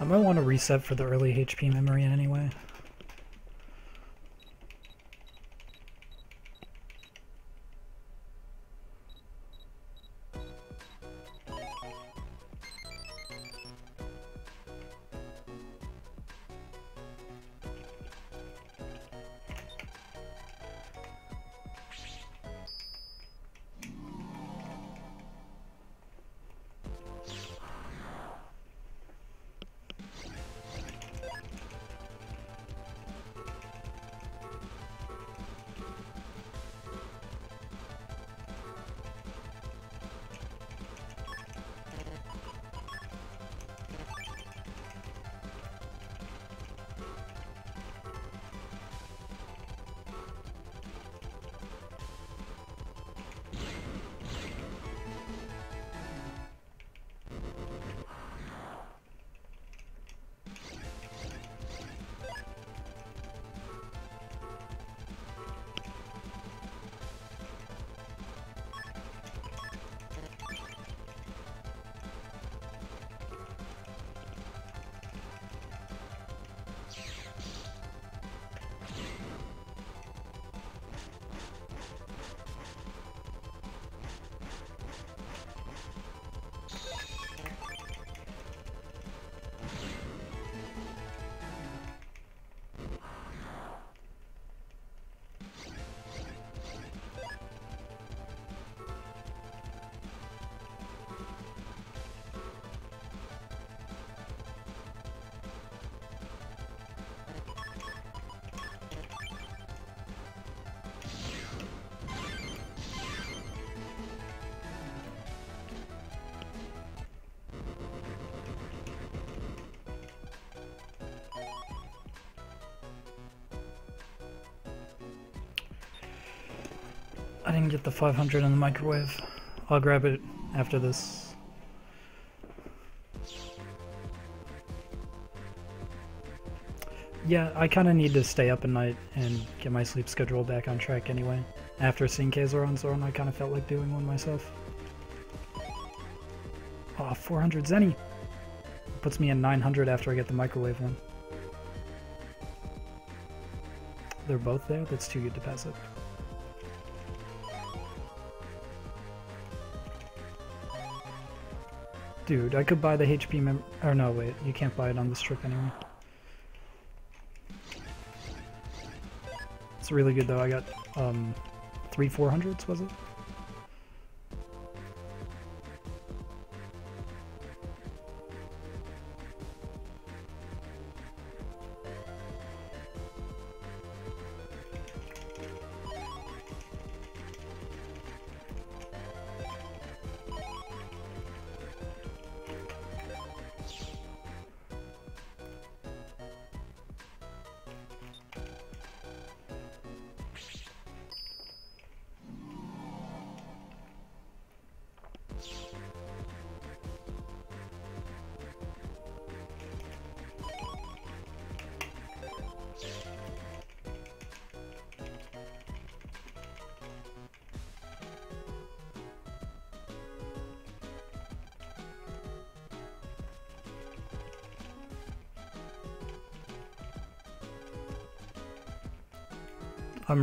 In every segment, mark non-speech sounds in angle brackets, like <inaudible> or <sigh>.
I might want to reset for the early HP memory anyway. The 500 in the microwave. I'll grab it after this. Yeah, I kind of need to stay up at night and get my sleep schedule back on track anyway. After seeing Kaiser on Zoran, I kind of felt like doing one myself. Oh, 400 Zenny! Puts me in 900 after I get the microwave one. They're both there? That's too good to pass up. Dude, I could buy the HP mem- or no, wait, you can't buy it on this trip anyway. It's really good though, I got, um, three 400s, was it?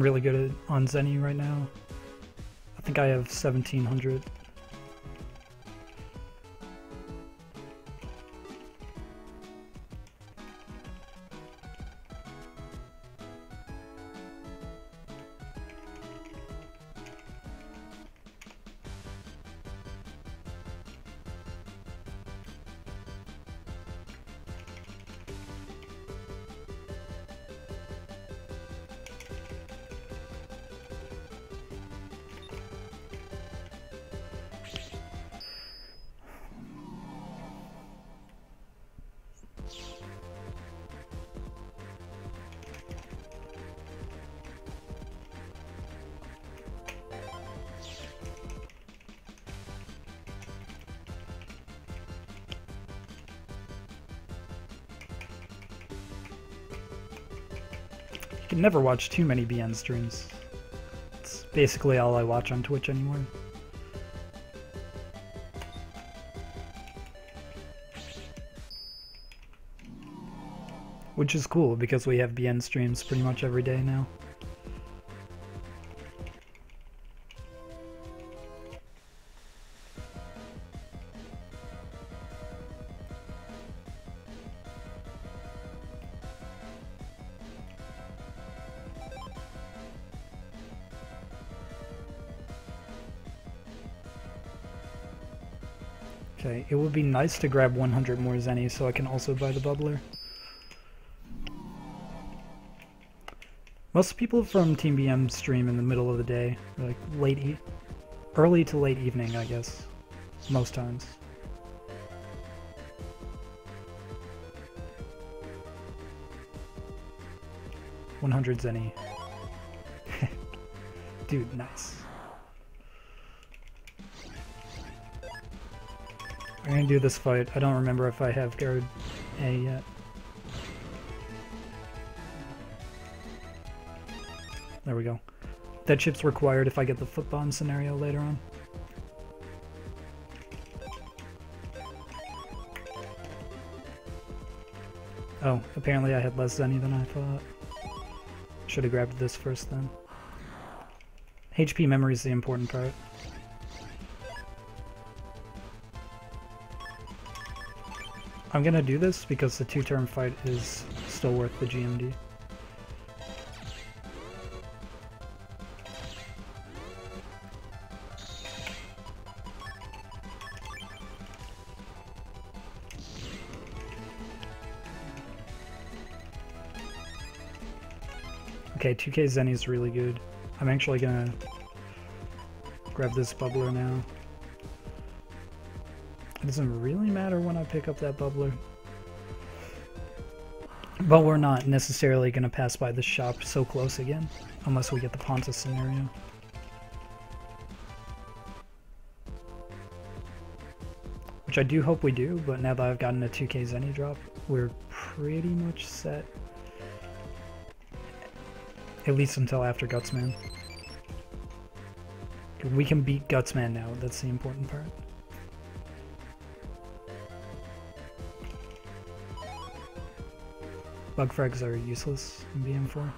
Really good at on Zenny right now. I think I have 1700. Never watch too many BN streams. It's basically all I watch on Twitch anymore. Which is cool because we have BN streams pretty much every day now. Nice to grab 100 more Zenny so I can also buy the bubbler. Most people from Team BN stream in the middle of the day, like late, e early to late evening, I guess, most times. One hundred Zenny. <laughs> Dude, nice. I'm gonna do this fight. I don't remember if I have guard A yet. There we go. That chip's required if I get the foot bomb scenario later on. Oh, apparently I had less Zenny than I thought. Should have grabbed this first then. HP memory is the important part. I'm gonna do this because the two-turn fight is still worth the GMD. Okay, 2k Zenny is really good. I'm actually gonna grab this bubbler now. It doesn't really matter when I pick up that bubbler. But we're not necessarily going to pass by the shop so close again, unless we get the Ponta scenario. Which I do hope we do, but now that I've gotten a 2k Zenny drop, we're pretty much set. At least until after Gutsman. We can beat Gutsman now, that's the important part. Bug frags are useless in BN4.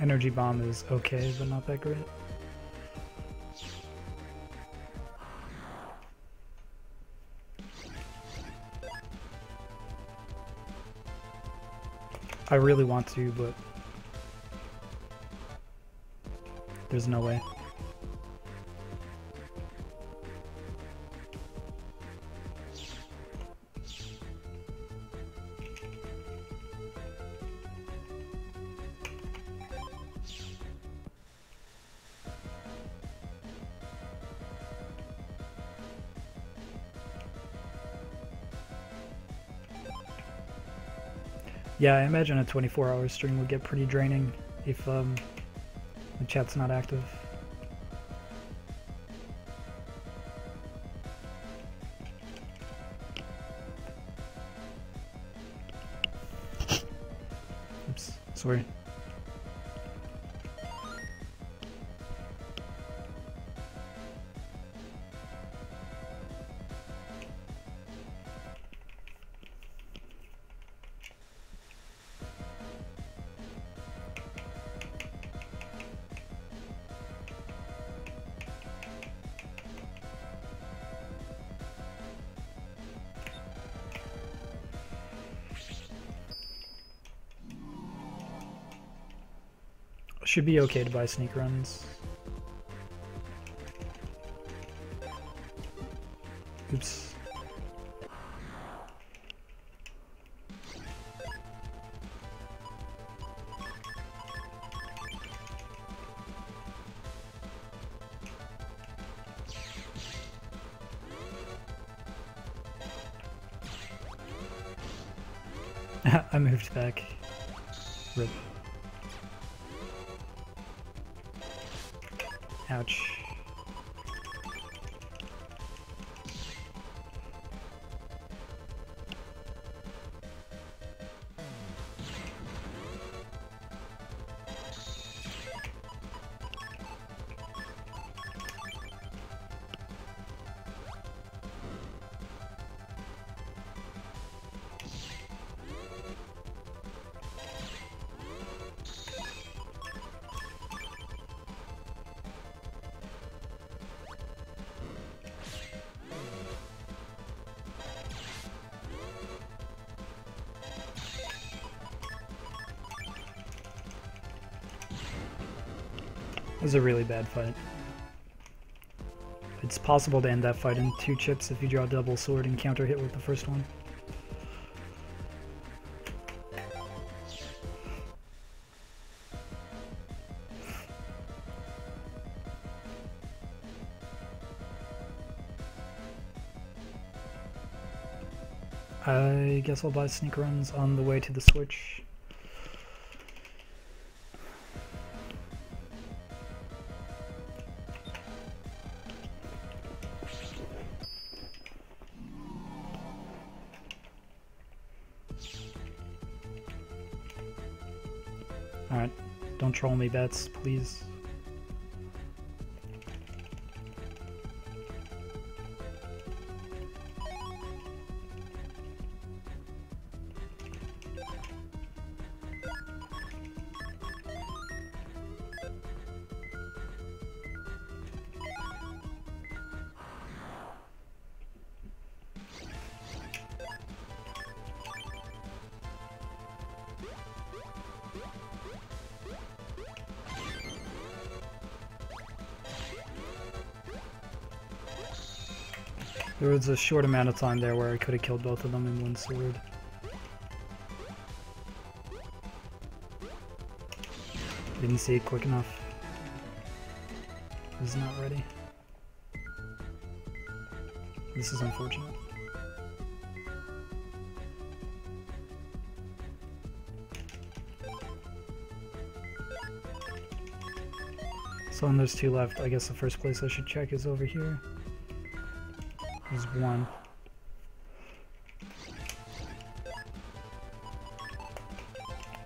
Energy bomb is okay, but not that great. I really want to, but there's no way. Yeah, I imagine a 24-hour stream would get pretty draining if um, the chat's not active. Oops, sorry. Should be okay to buy sneak runs. Oops. <laughs> I moved back. Was a really bad fight. It's possible to end that fight in two chips if you draw double sword and counter hit with the first one. I guess I'll buy sneak runs on the way to the switch. Me bets, please. Was a short amount of time there where I could have killed both of them in one sword. Didn't see it quick enough. Was not ready. This is unfortunate. So when there's two left, I guess the first place I should check is over here. One.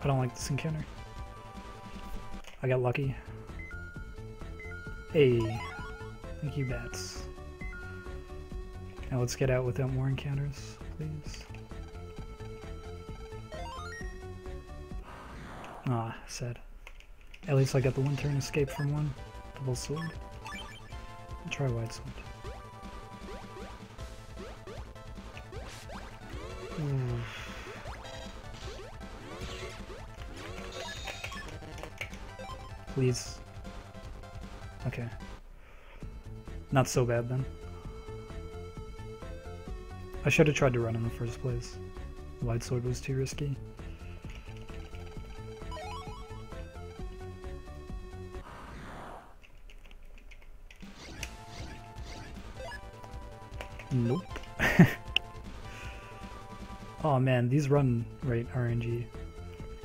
I don't like this encounter. I got lucky. Hey, thank you, bats. Now let's get out without more encounters, please. Ah, sad. At least I got the one turn escape from one. Double sword. I'll try wide sword. Please. Okay. Not so bad then. I should have tried to run in the first place. Wide sword was too risky. Nope. <laughs> oh man, these run rate RNG.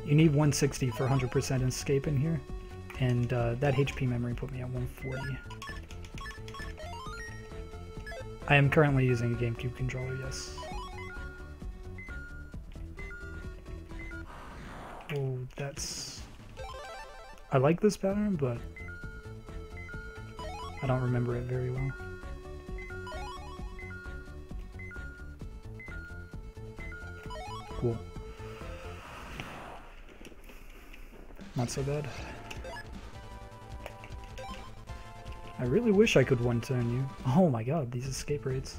You need 160 for 100% escape in here, and uh, that HP memory put me at 140. I am currently using a GameCube controller, yes. Oh, that's... I like this pattern, but I don't remember it very well. Cool. Not so bad. I really wish I could one-turn you. Oh my god, these escape rates.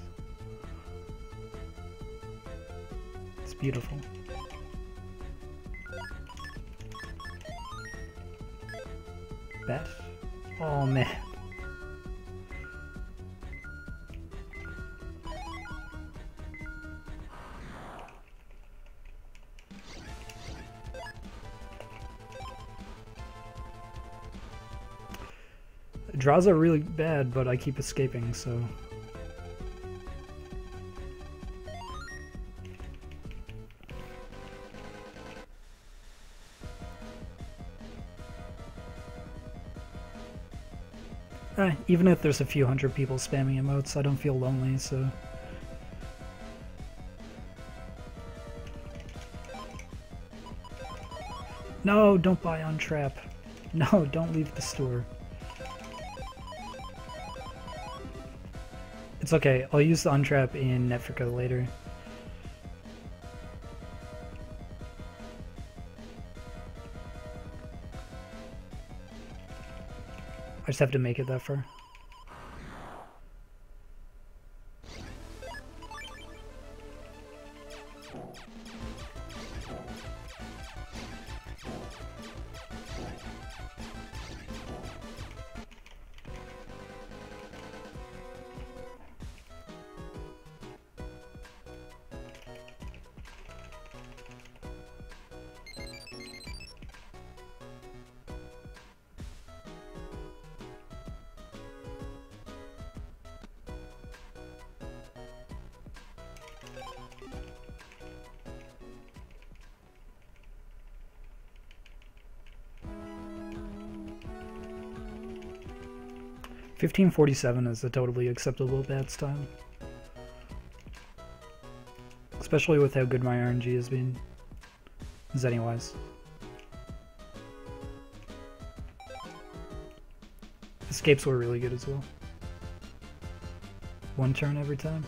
It's beautiful. Draws are really bad, but I keep escaping, so... Eh, even if there's a few hundred people spamming emotes, I don't feel lonely, so... No, don't buy on trap. No, don't leave the store. It's okay, I'll use the untrap in Netfrica later. I just have to make it that far. 1547 is a totally acceptable bats time. Especially with how good my RNG has been. Zenny-wise. Escapes were really good as well. One turn every time.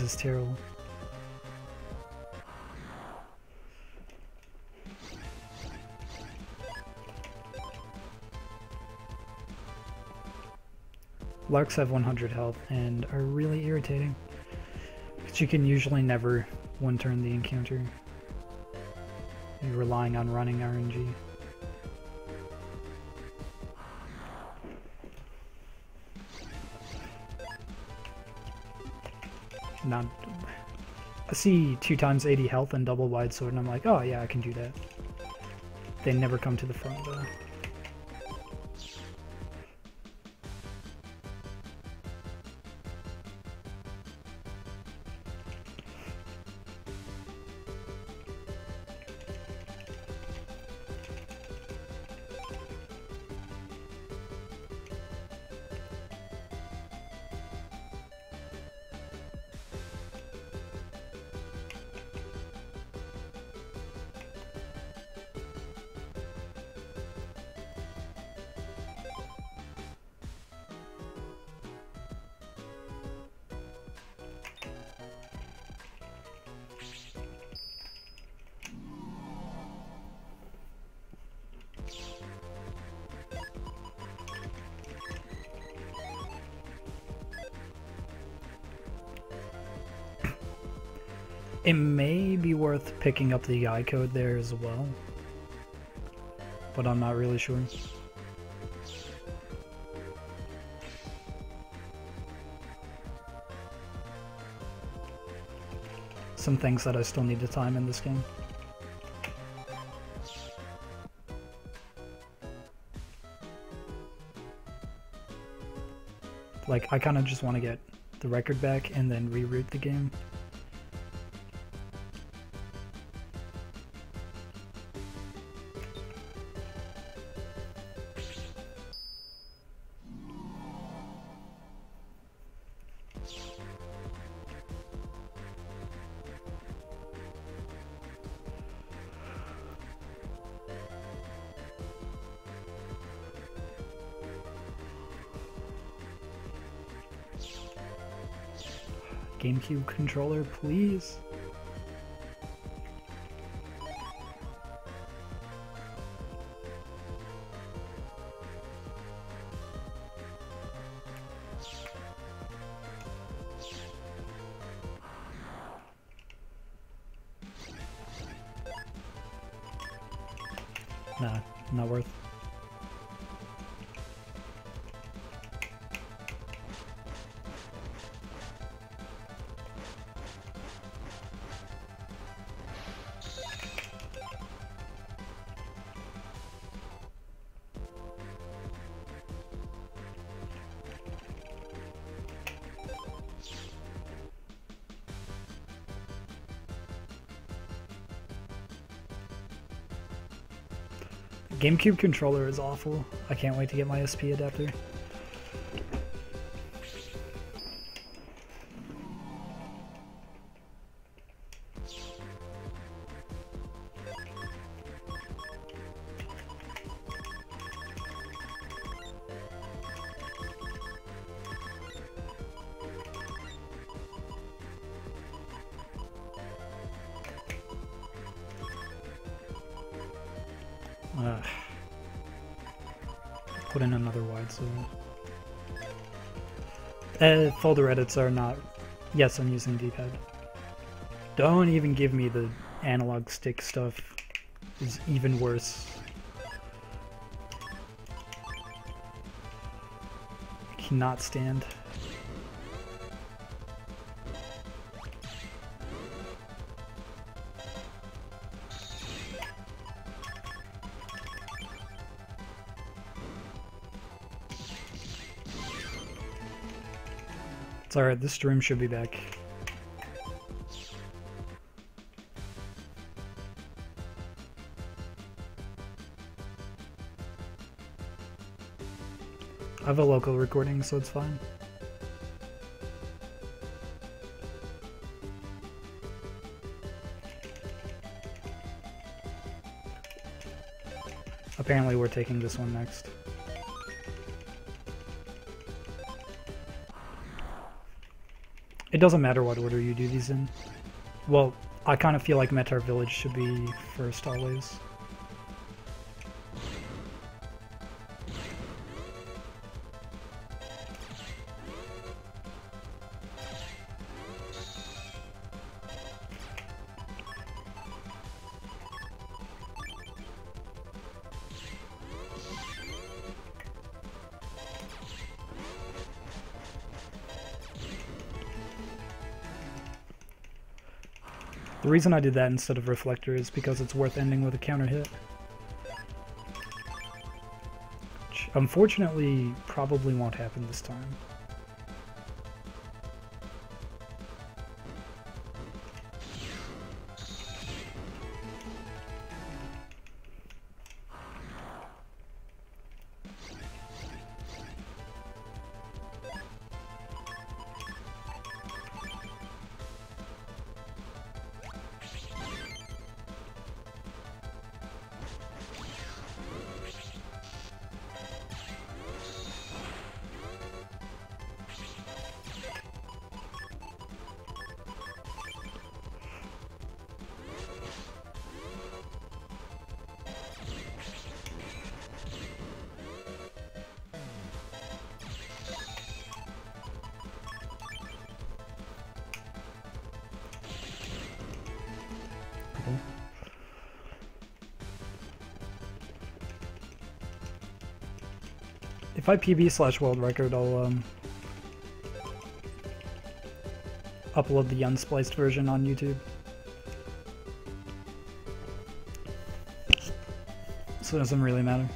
Franks is terrible. Larks have 100 health and are really irritating. Because you can usually never one-turn the encounter. You're relying on running RNG. Not... I see 2 times 80 health and double wide sword and I'm like, oh yeah, I can do that. They never come to the front though. Picking up the I code there as well, but I'm not really sure. Some things that I still need to time in this game. Like, I kind of just want to get the record back and then reroute the game. GameCube controller, please? GameCube controller is awful. I can't wait to get my SP adapter. Uh, folder edits are not. Yes, I'm using D-pad. Don't even give me the analog stick stuff. Is even worse. I cannot stand. Alright, this stream should be back. I have a local recording, so it's fine. Apparently we're taking this one next. Doesn't matter what order you do these in. Well, I kind of feel like Metar Village should be first always. Reason I did that instead of Reflector is because it's worth ending with a counter hit. Which unfortunately probably won't happen this time. I PB slash world record, I'll um, upload the unspliced version on YouTube. So it doesn't really matter.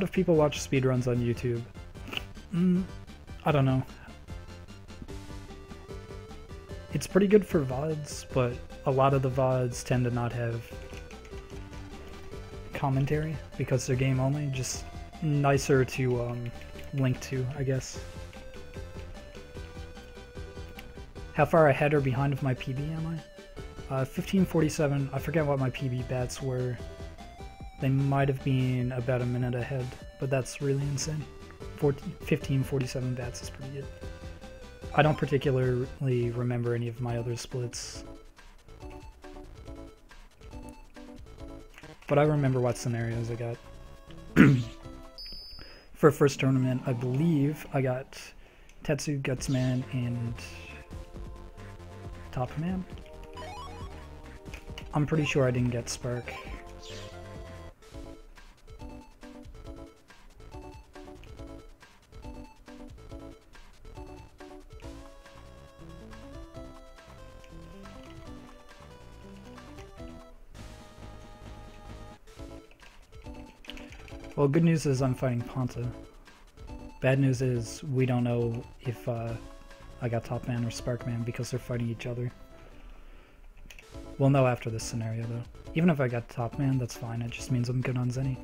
Lot of people watch speedruns on YouTube? Mm, I don't know. It's pretty good for VODs, but a lot of the VODs tend to not have commentary because they're game only. Just nicer to um, link to, I guess. How far ahead or behind of my PB am I? Uh, 1547, I forget what my PB bets were. They might have been about a minute ahead, but that's really insane. 14, 15, 47 bats is pretty good. I don't particularly remember any of my other splits. But I remember what scenarios I got. <clears throat> For first tournament, I believe I got Tetsu, Gutsman, and Top Man. I'm pretty sure I didn't get Spark. Well, good news is I'm fighting Ponta. Bad news is we don't know if uh, I got Top Man or Spark Man because they're fighting each other. We'll know after this scenario though. Even if I got Top Man, that's fine. It just means I'm good on Zenny.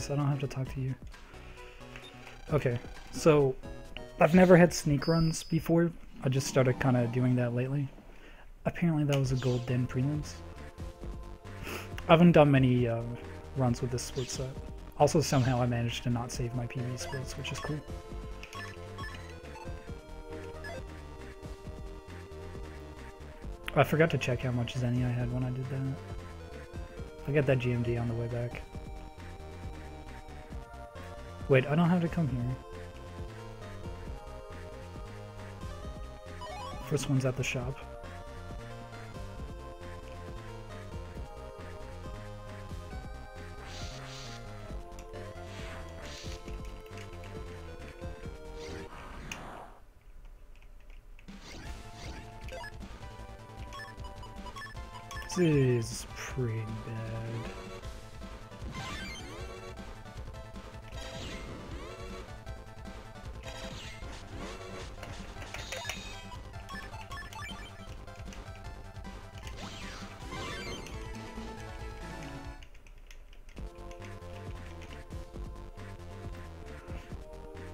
Please, I don't have to talk to you. Okay, so I've never had sneak runs before. I just started kind of doing that lately. Apparently that was a gold den prelims. I haven't done many uh, runs with this split set. Also, somehow I managed to not save my PB splits, which is cool. I forgot to check how much Zenny I had when I did that. I got that GMD on the way back. Wait, I don't have to come here. First one's at the shop. This is pretty bad.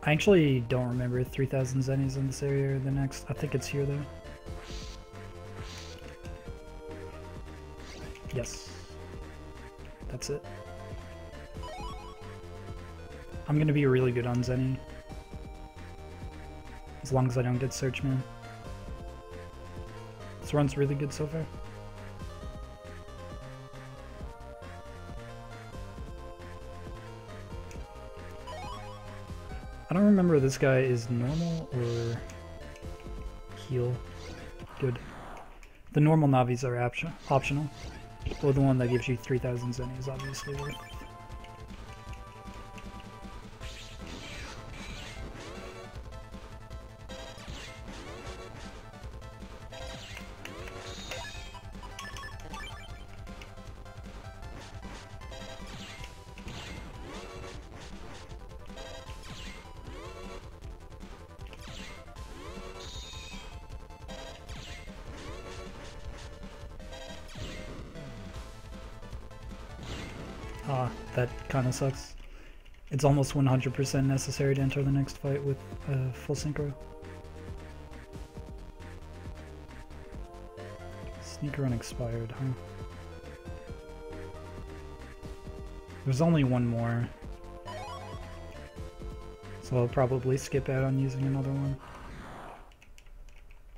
I actually don't remember 3000 zennies in this area or the next. I think it's here though. Yes. That's it. I'm gonna be really good on Zenny. As long as I don't get Searchman. This run's really good so far. Remember this guy is normal or heal. Good. The normal Navis are optional. Well, the one that gives you 3,000 Zenny is obviously worth. Kind of sucks. It's almost 100% necessary to enter the next fight with uh, full synchro. Sneaker run expired, huh? There's only one more. So I'll probably skip out on using another one.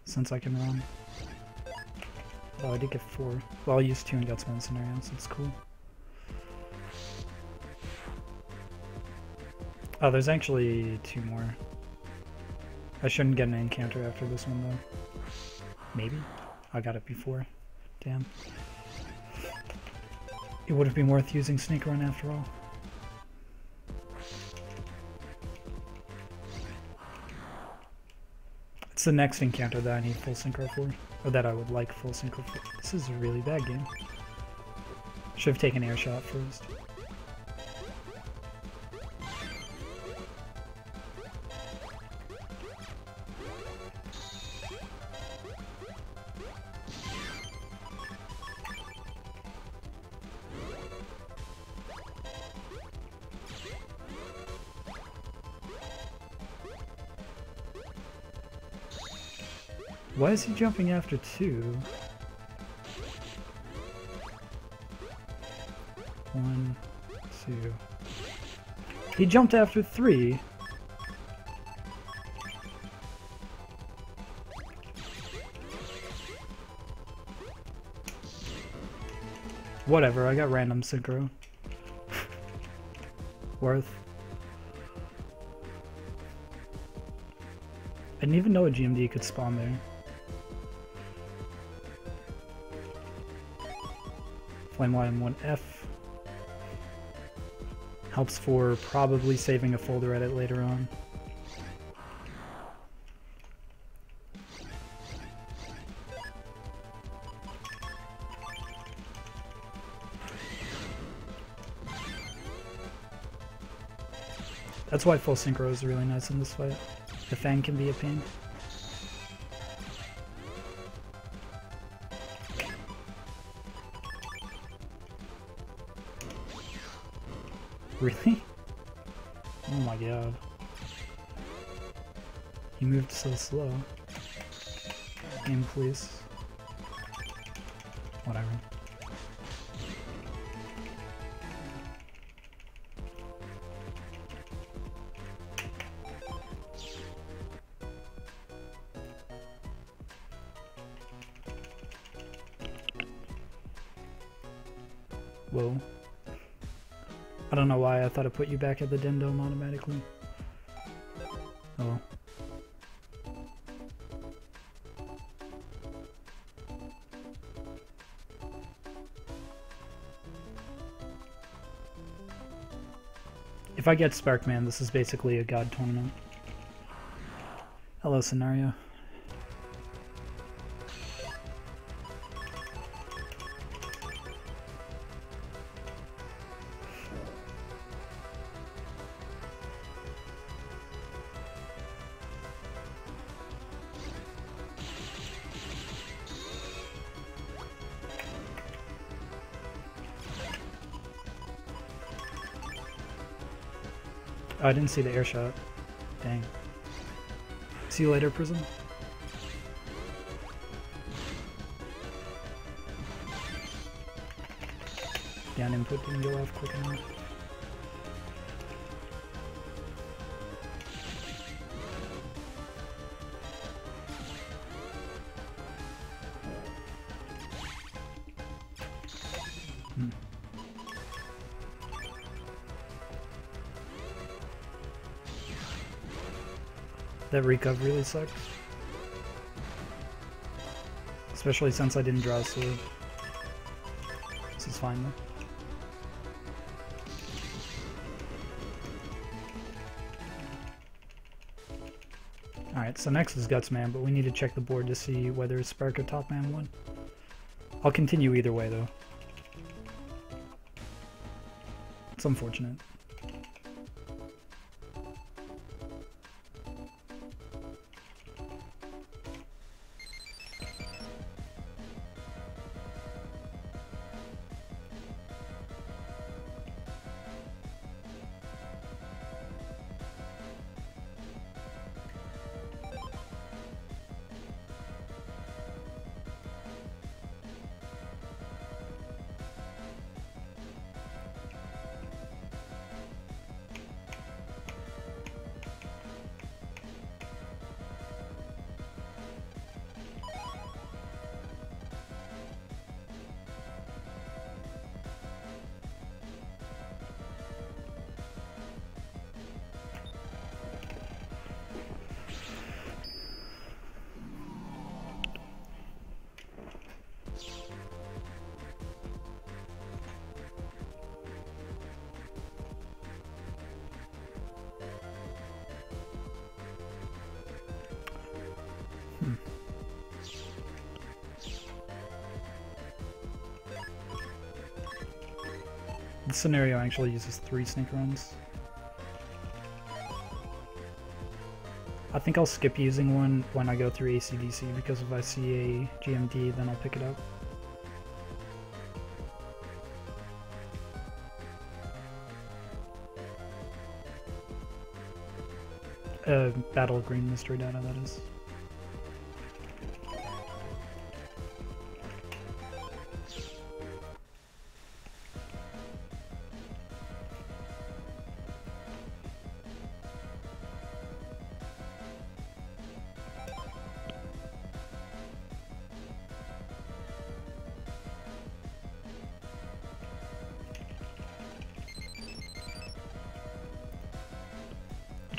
Since I can run. Oh, I did get four. Well, I'll use two in Gutsman scenarios, it's cool. Oh, there's actually two more. I shouldn't get an encounter after this one, though. Maybe? I got it before. Damn. It would have been worth using Sneak Run after all. It's the next encounter that I need full synchro for. Or that I would like full synchro for. This is a really bad game. Should have taken air shot first. Is he jumping after two? One, two. He jumped after three. Whatever, I got random synchro. <laughs> Worth. I didn't even know a GMD could spawn there. Flame YM1F. Helps for probably saving a folder edit later on. That's why full synchro is really nice in this fight. The Fang can be a pain. Really? <laughs> Oh my god. He moved so slow. Game please. Whatever. Put you back at the Den Dome automatically. Oh. If I get Sparkman, this is basically a god tournament. Hello, scenario. I didn't see the air shot. Dang. See you later, Prism. Down input didn't go off quick enough. Hmm. That recov really sucks. Especially since I didn't draw a sword. This is fine though. Alright, so next is Gutsman, but we need to check the board to see whether it's Spark or Topman won. I'll continue either way though. It's unfortunate. Scenario actually uses three sneak runs. I think I'll skip using one when I go through ACDC because if I see a GMD then I'll pick it up. Uh, Battle Green Mystery Data, that is.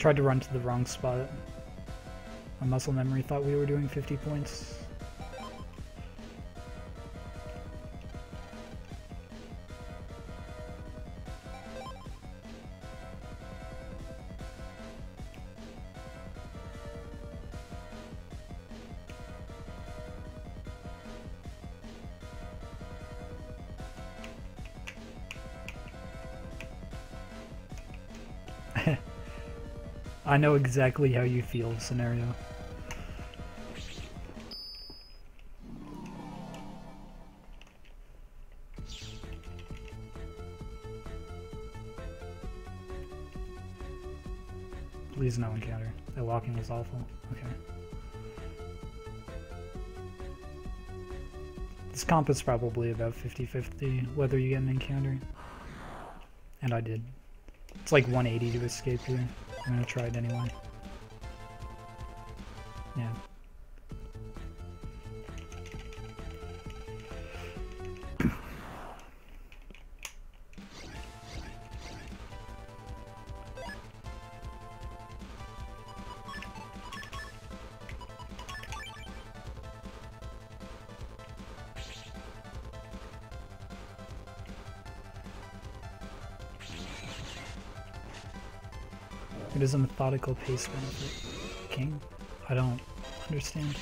Tried to run to the wrong spot. My muscle memory thought we were doing 50 points. I know exactly how you feel, scenario. Please no encounter. That walking was awful. Okay. This comp is probably about 50-50 whether you get an encounter. And I did. It's like 180 to escape here. I'm gonna try it anyway. Methodical pace benefit. King? I don't understand.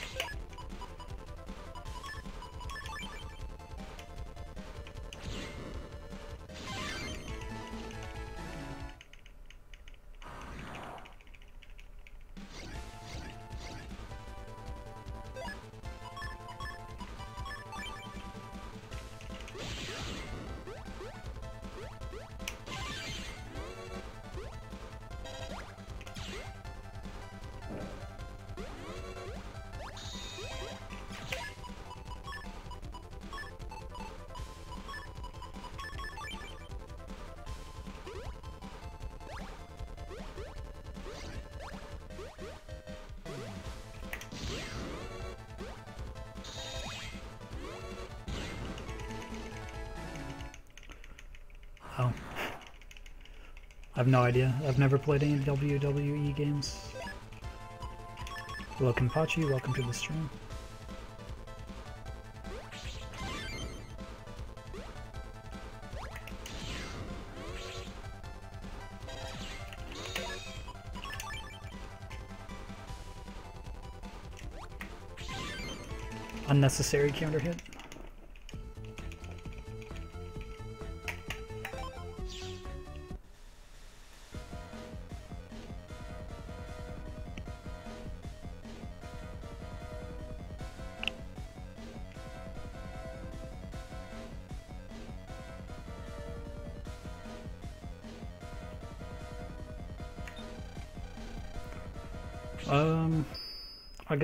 Have no idea. I've never played any WWE games. Hello Kenpachi, welcome to the stream. Unnecessary counter hit.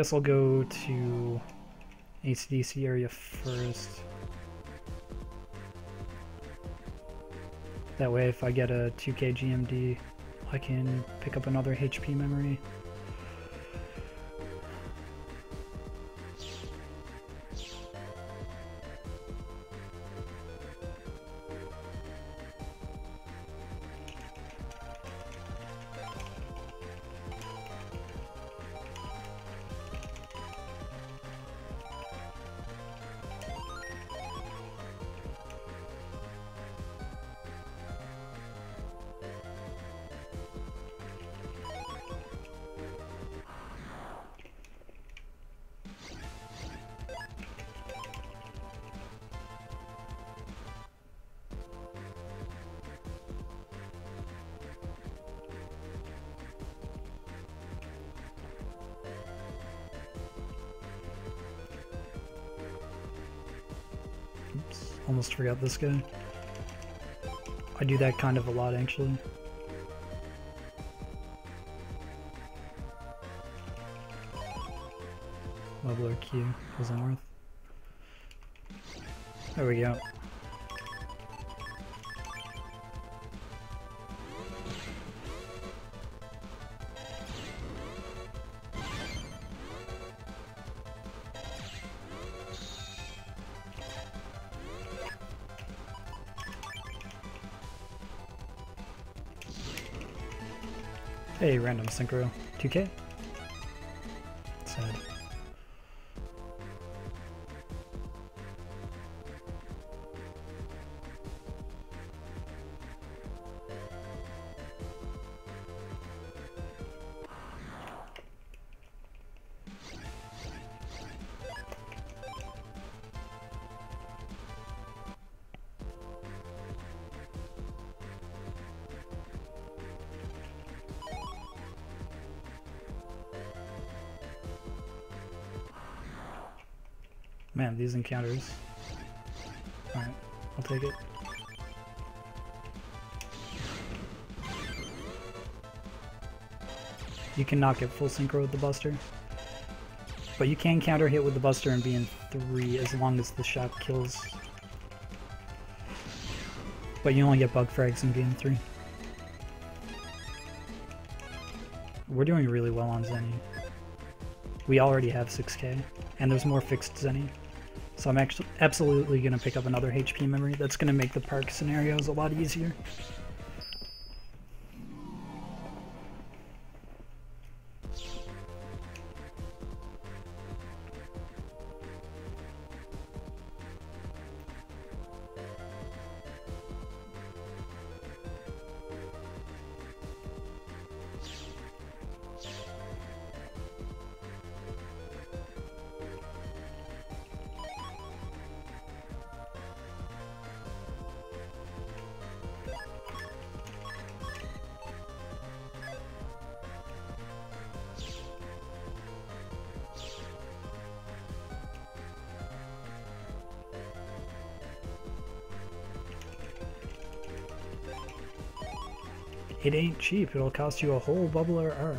Guess I'll go to ACDC area first. That way if I get a 2k GMD, I can pick up another HP memory. Forgot this guy. I do that kind of a lot actually. Leveler Q wasn't worth. There we go. Random synchro. 2k? These encounters. Alright, I'll take it. You cannot get full synchro with the Buster. But you can counter hit with the Buster and be in 3 as long as the shot kills. But you only get bug frags in in 3. We're doing really well on Zenny. We already have 6k, and there's more fixed Zenny. So I'm actually absolutely going to pick up another HP memory. That's going to make the park scenarios a lot easier. It ain't cheap, it'll cost you a whole bubbler R.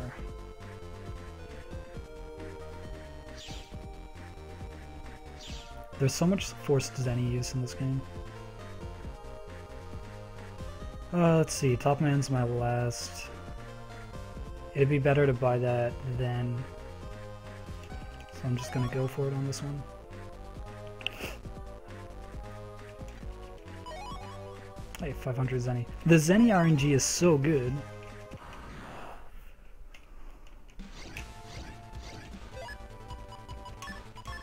There's so much forced Zenny use in this game. Uh, let's see, Top Man's my last. It'd be better to buy that than... So I'm just gonna go for it on this one. 500 Zenny. The Zenny RNG is so good.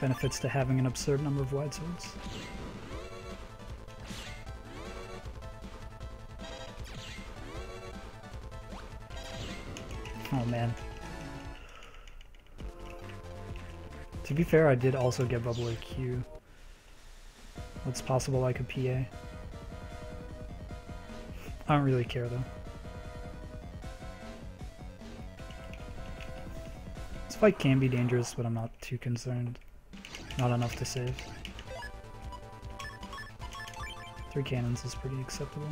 Benefits to having an absurd number of wide swords. Oh man. To be fair, I did also get bubble Q. What's possible like a PA? I don't really care though. This fight can be dangerous, but I'm not too concerned. Not enough to save. Three cannons is pretty acceptable.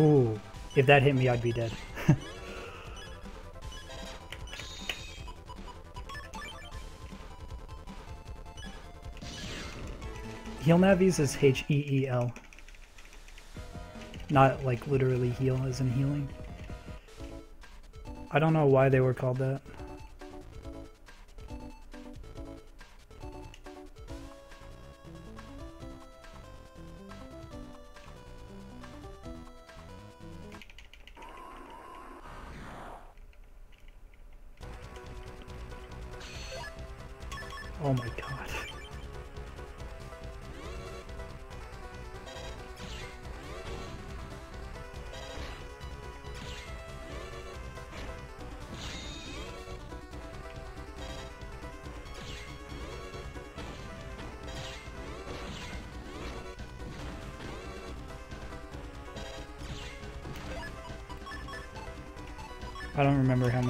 Ooh, if that hit me, I'd be dead. <laughs> Heel Navis is H-E-E-L. Not like literally heal as in healing. I don't know why they were called that.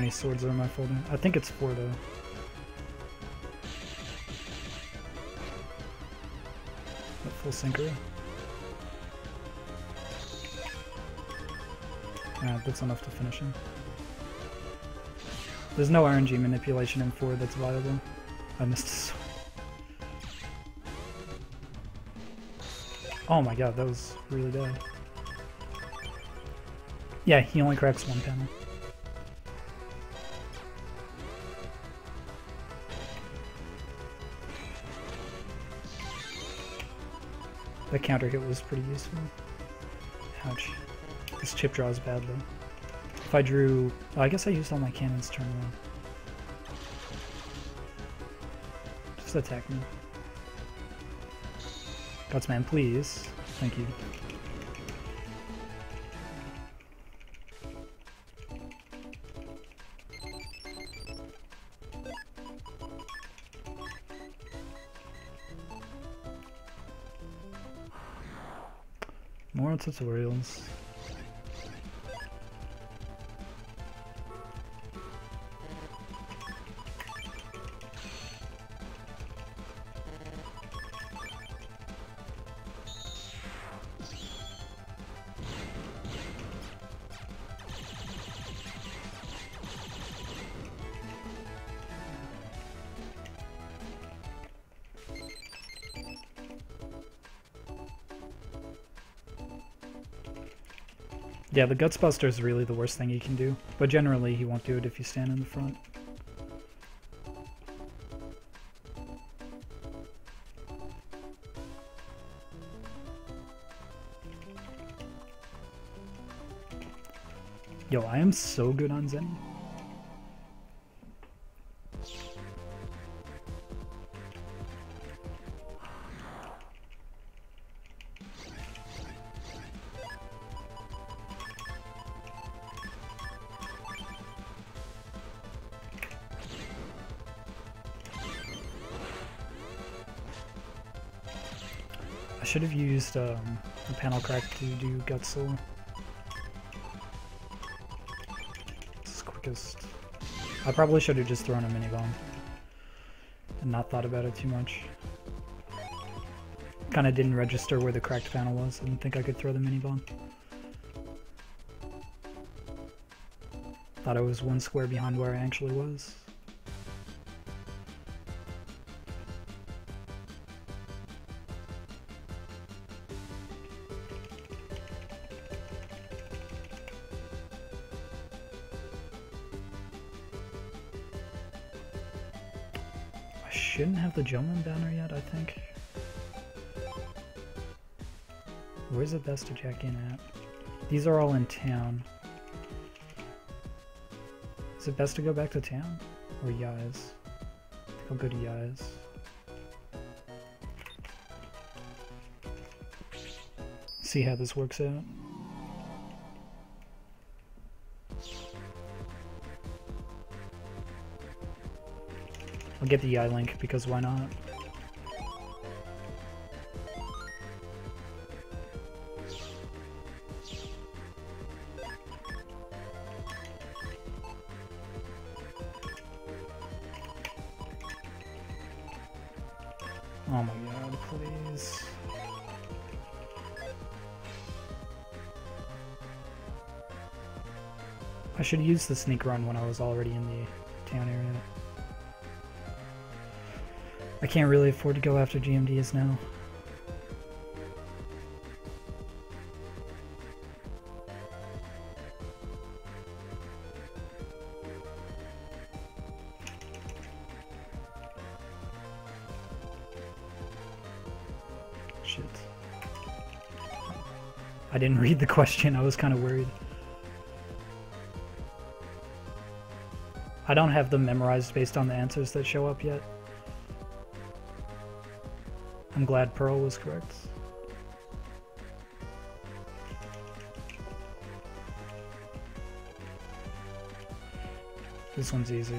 many swords are in my folder. I think it's four, though. That full synchro. Yeah, that's enough to finish him. There's no RNG manipulation in 4 that's viable. I missed a sword. Oh my god, that was really bad. Yeah, he only cracks one panel. Counter hit was pretty useful. Ouch. This chip draw is bad though. If I drew... Oh, I guess I used all my cannons turn one. Just attack me. Gutsman, please. Thank you. Tutorials. Yeah, the Gutsbuster is really the worst thing he can do, but generally he won't do it if you stand in the front. Yo, I am so good on Zen. Should have used um, the panel crack to do Guts Soul. It's quickest. I probably should have just thrown a mini bomb and not thought about it too much. Kind of didn't register where the cracked panel was. I didn't think I could throw the mini bomb. Thought I was one square behind where I actually was. Jomon banner yet, I think. Where's the best to check in at? These are all in town. Is it best to go back to town? Or Yaz? I think I'll go to Yaz. See how this works out. Get the Yi link because why not? Oh my god, please. I should use the sneak run when I was already in the town area. I can't really afford to go after GMDs now. Shit. I didn't <laughs> read the question, I was kind of worried. I don't have them memorized based on the answers that show up yet. I'm glad Pearl was correct. This one's easy.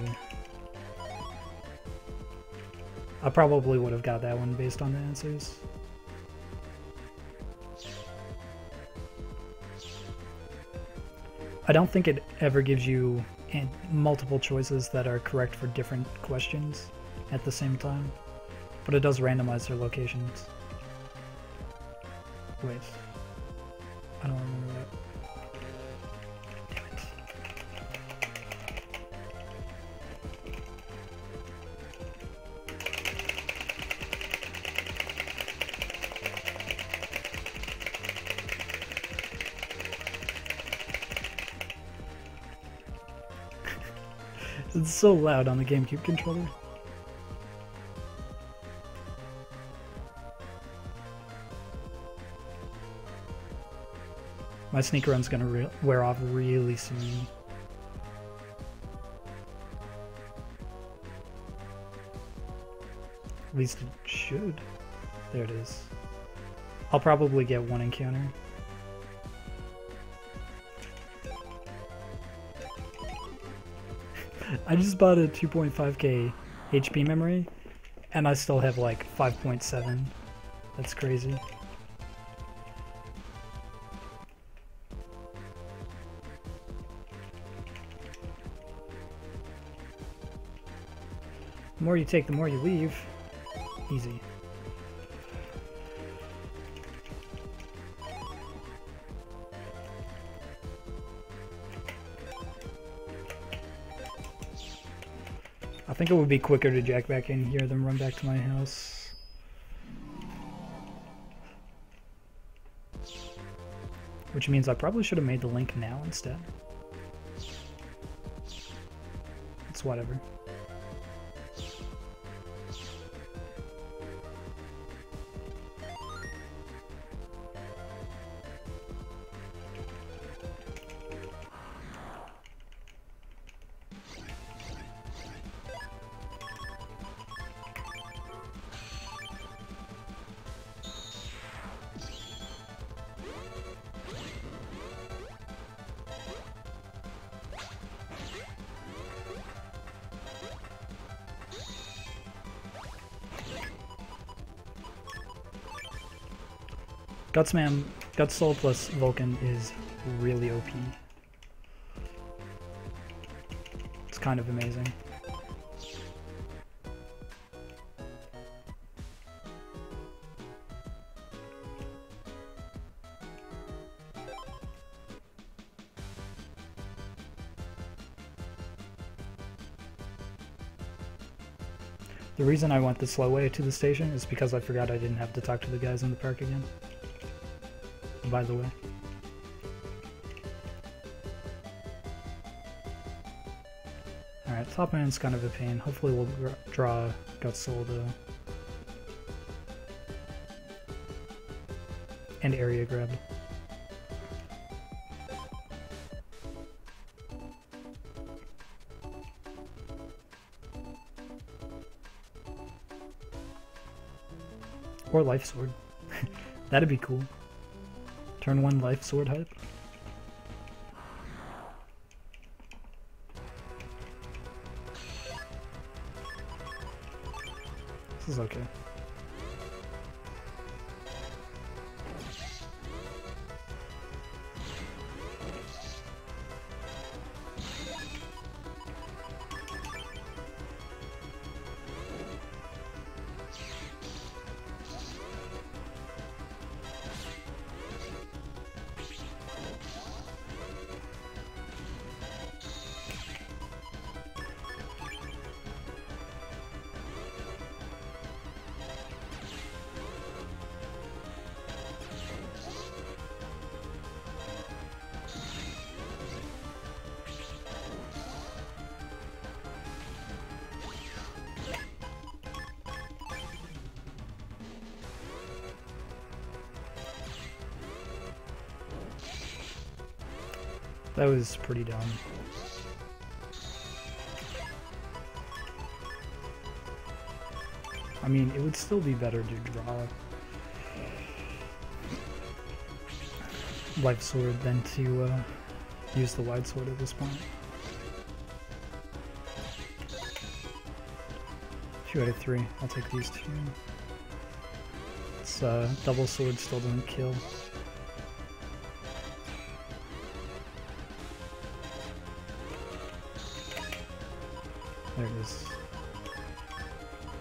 I probably would have got that one based on the answers. I don't think it ever gives you multiple choices that are correct for different questions at the same time, but it does randomize their locations. Wait. I don't remember that. Damn it. <laughs> it's so loud on the GameCube controller. My sneak run's gonna wear off really soon. At least it should. There it is. I'll probably get one encounter. <laughs> I just bought a 2.5k HP memory, and I still have like 5.7. That's crazy. More you take, the more you leave. Easy. I think it would be quicker to jack back in here than run back to my house. Which means I probably should have made the link now instead. It's whatever. Gutsman, Guts Soul plus Vulcan is really OP. It's kind of amazing. The reason I went the slow way to the station is because I forgot I didn't have to talk to the guys in the park again by the way. Alright, top man's kind of a pain. Hopefully we'll draw Guts Soul to... And area grab. Or Life Sword. <laughs> That'd be cool. Turn one life sword hype. This is okay. That was pretty dumb. I mean, it would still be better to draw Life Sword than to uh, use the Wide Sword at this point. Two out of three. I'll take these two. It's uh, double sword still doesn't kill. There it is.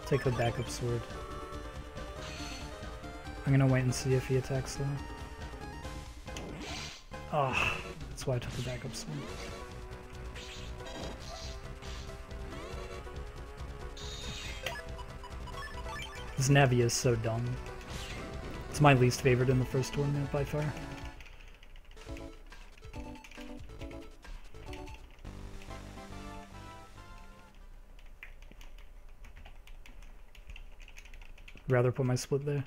Take the backup sword. I'm gonna wait and see if he attacks though. Ah, oh, that's why I took the backup sword. This Navi is so dumb. It's my least favorite in the first tournament by far. Rather put my split there.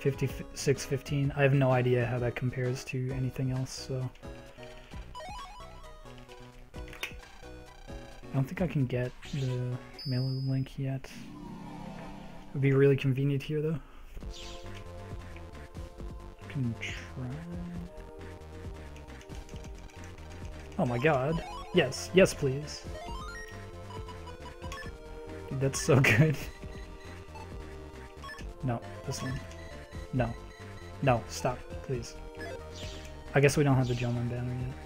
Fifty-six fifteen. I have no idea how that compares to anything else, so I don't think I can get the Melee link yet. It would be really convenient here, though. Can try. Oh my god. Yes, yes please. That's so <laughs> good. No, this one. No. No, stop, please. I guess we don't have the gentleman banner yet.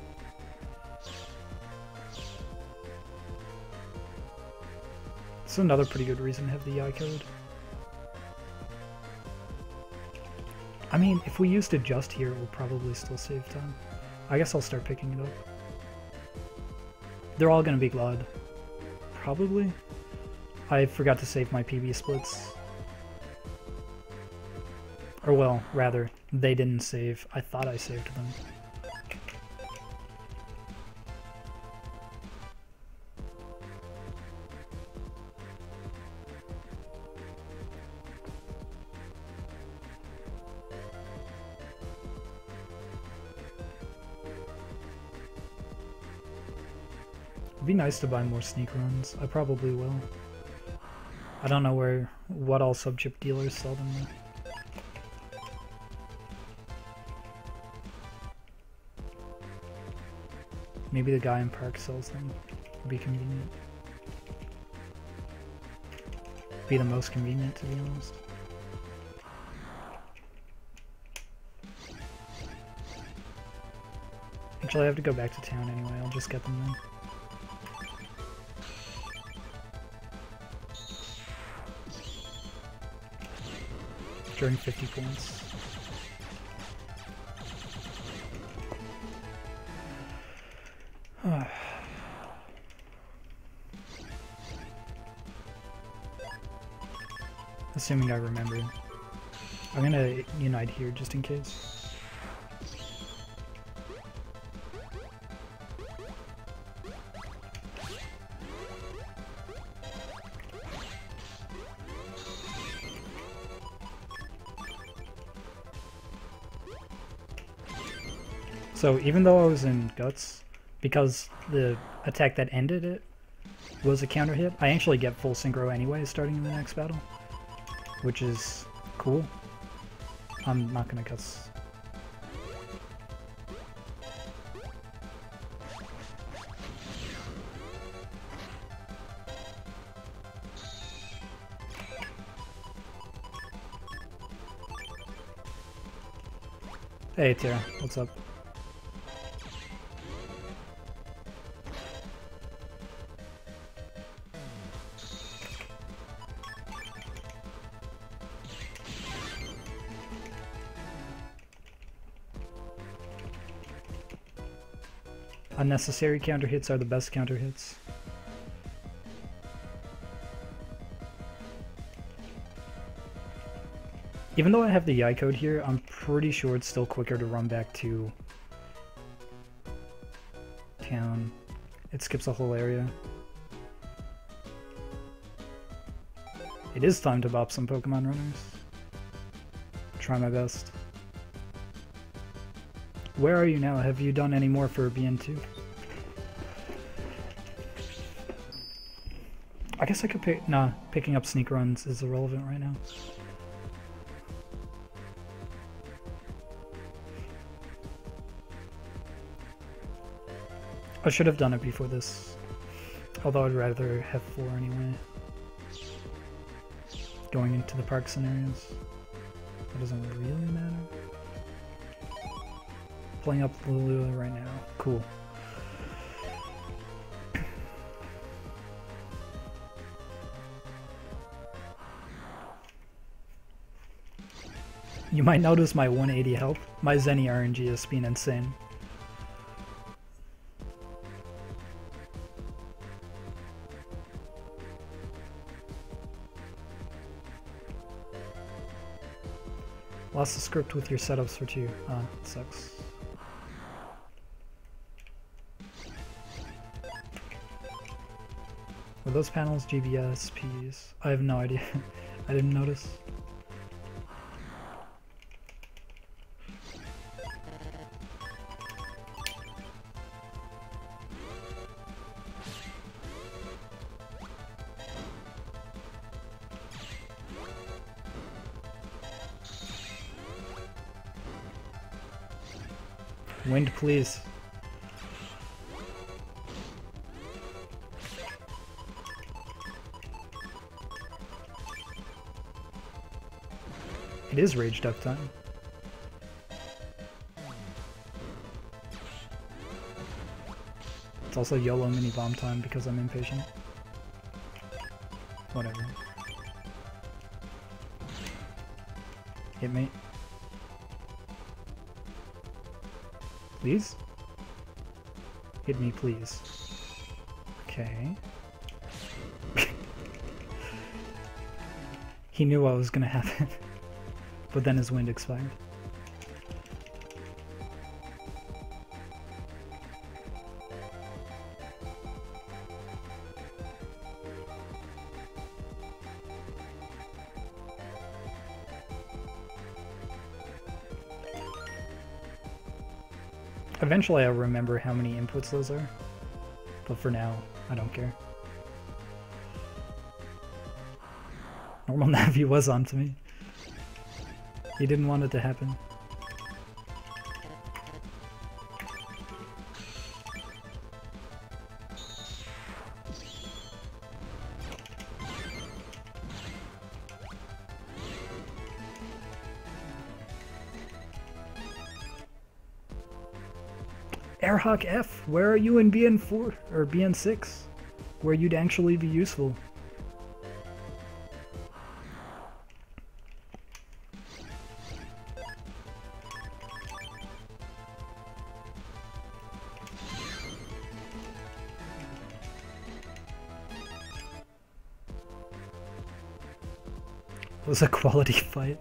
It's another pretty good reason to have the Yaoi code. I mean, if we used it just here, it will probably still save time. I guess I'll start picking it up. They're all gonna be Glod. Probably. I forgot to save my PB splits. Or well, rather, they didn't save. I thought I saved them. Nice to buy more sneak runs. I probably will. I don't know where what all subchip dealers sell them though. Maybe the guy in park sells them. Would be convenient. Be the most convenient to be honest. Actually, I have to go back to town anyway. I'll just get them then. During 50 points. <sighs> Assuming I remember. I'm gonna unite here just in case. So even though I was in Guts, because the attack that ended it was a counter hit, I actually get full synchro anyway starting in the next battle, which is cool. I'm not gonna cuss. Hey Tara, what's up? Unnecessary counter hits are the best counter hits. Even though I have the Yaoi code here, I'm pretty sure it's still quicker to run back to town. It skips a whole area. It is time to bop some Pokemon runners. Try my best. Where are you now? Have you done any more for BN2? I guess I could pick... Nah, picking up sneak runs is irrelevant right now. I should have done it before this. Although I'd rather have four anyway. Going into the park scenarios. That doesn't really matter Playing up Lulu right now. Cool. You might notice my 180 health. My Zenny RNG has been insane. Lost the script with your setups for two. Ah, oh, sucks. Were those panels GBSPs? I have no idea. <laughs> I didn't notice. Please. It is rage duck time. It's also YOLO mini bomb time because I'm impatient. Whatever. Hit me. Please? Hit me, please. Okay. <laughs> he knew what was gonna happen. <laughs> but then his wind expired. Eventually I'll remember how many inputs those are, but for now, I don't care. Normal <laughs> Navi was on to me. He didn't want it to happen. AirHoc F, where are you in BN4 or BN6? Where you'd actually be useful. Was a quality <laughs> fight.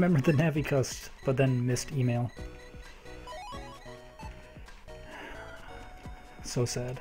Remember the Navicust, but then missed email. So sad.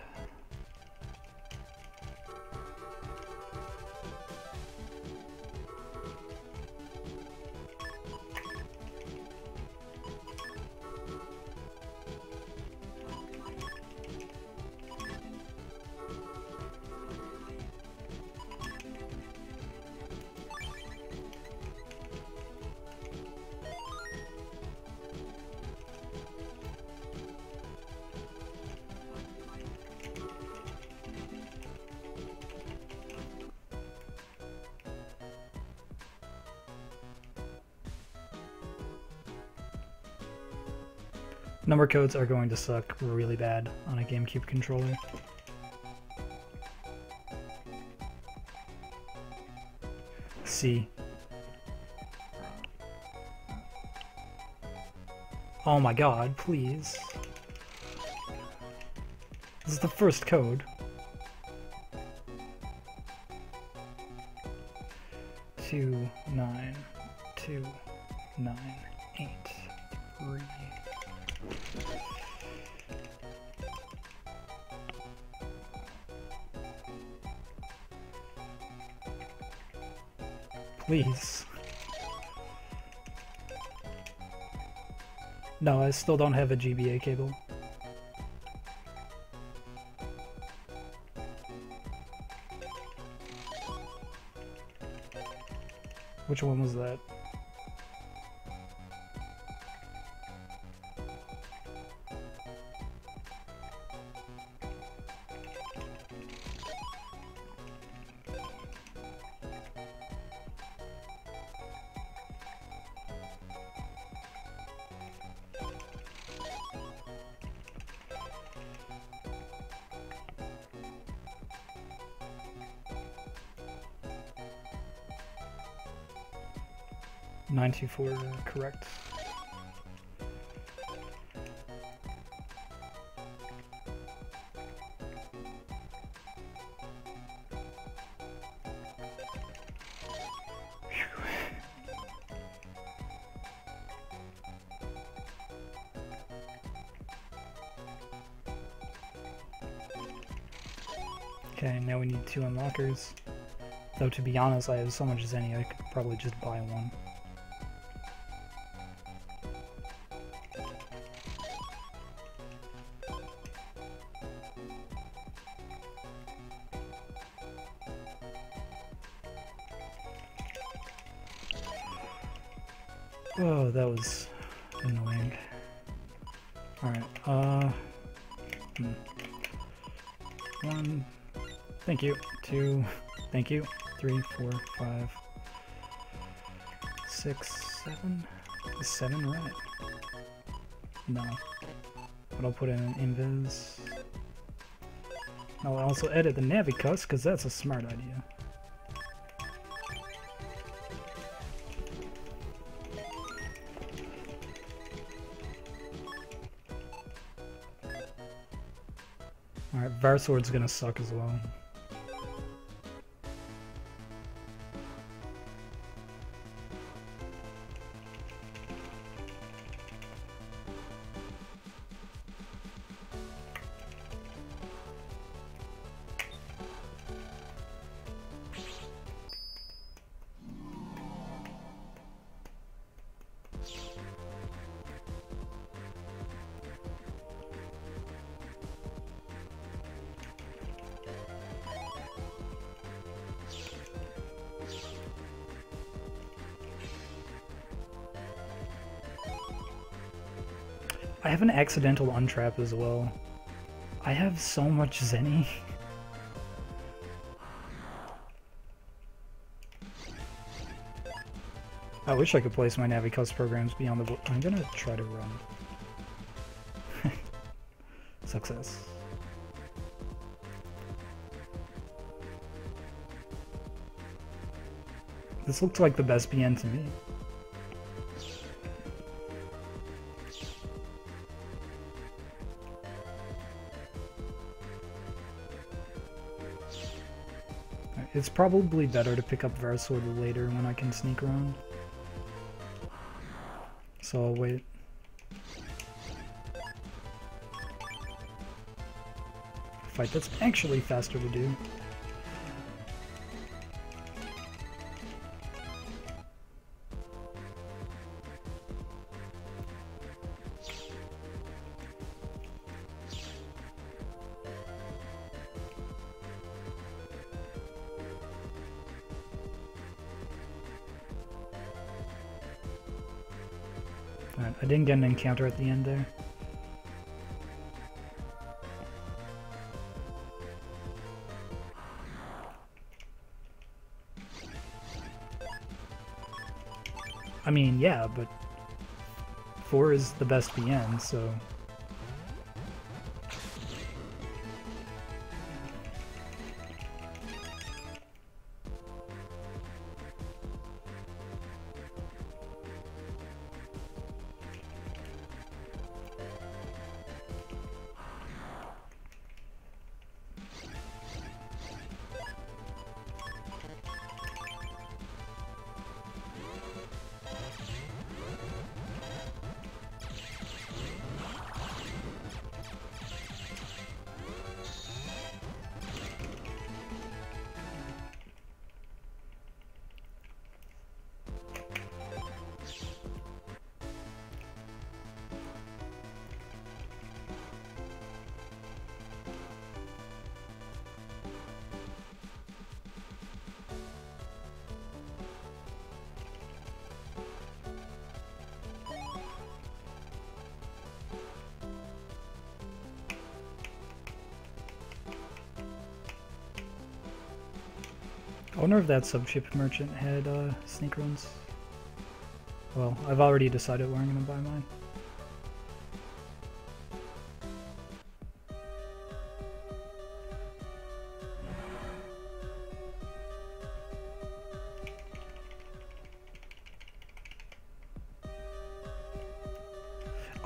Codes are going to suck really bad on a GameCube controller. C. Oh my god, please. This is the first code. Two, nine, two, nine, Please. No, I still don't have a GBA cable. Which one was that? 924, uh, correct. Okay, now we need two unlockers. Though to be honest, I have so much Zenny, I could probably just buy one. Three, four, five, six, seven. Is seven right? No. But I'll put in an invis. I'll also edit the Navicust, because that's a smart idea. Alright, Varsword's gonna suck as well. Have an accidental untrap as well. I have so much Zenny. I wish I could place my Navicust programs beyond the I'm gonna try to run. <laughs> Success. This looks like the best BN to me. It's probably better to pick up Varsword later when I can sneak around. So I'll wait. Fight that's actually faster to do. Encounter at the end there. I mean, yeah, but 4 is the best BN, so... wonder if that subchip merchant had uh, sneak runs. Well, I've already decided where I'm going to buy mine.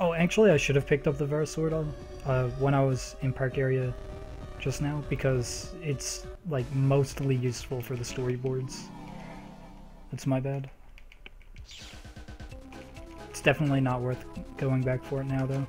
Oh, actually, I should have picked up the Verisword uh, when I was in Park Area just now because it's like mostly useful for the storyboards. That's my bad. It's definitely not worth going back for it now though.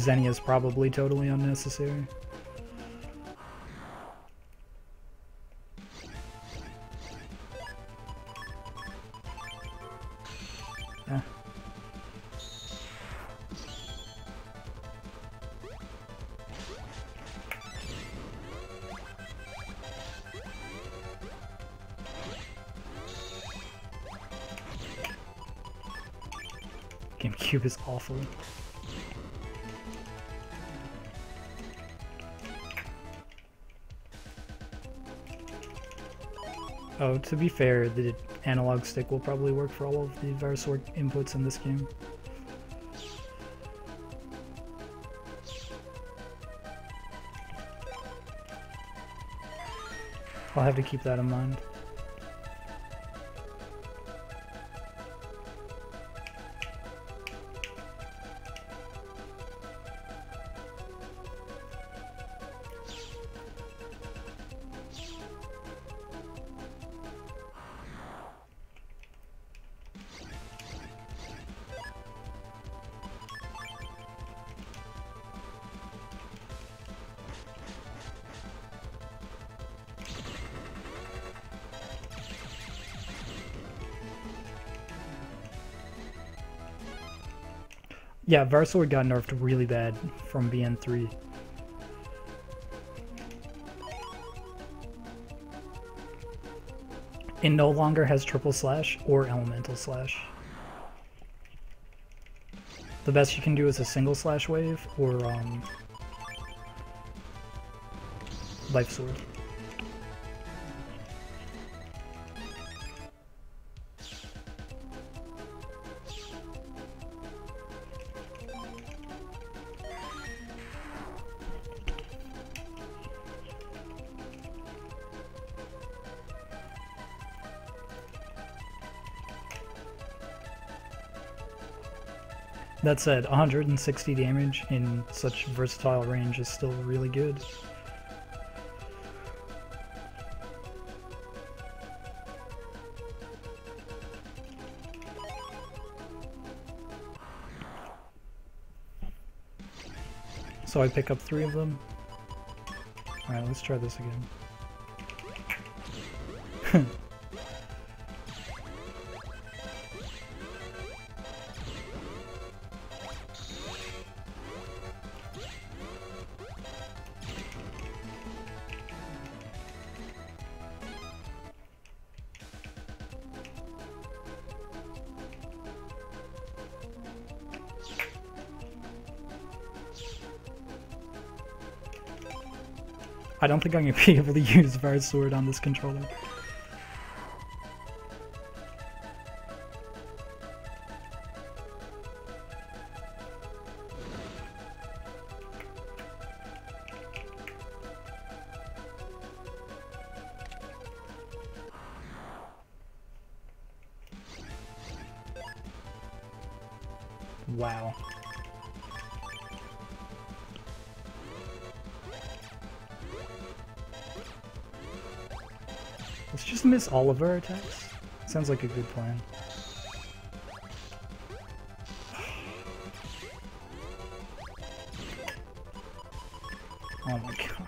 Xenia is probably totally unnecessary. Eh. GameCube is awful. Oh, to be fair, the analog stick will probably work for all of the Verisword inputs in this game. I'll have to keep that in mind. Yeah, Verisword got nerfed really bad from BN3. It no longer has triple slash or elemental slash. The best you can do is a single slash wave or um, life sword. That said, 160 damage in such versatile range is still really good. So I pick up three of them. Alright, let's try this again. <laughs> don't think I'm going to be able to <laughs> use Verisword on this controller. All of our attacks. Sounds like a good plan. Oh my god.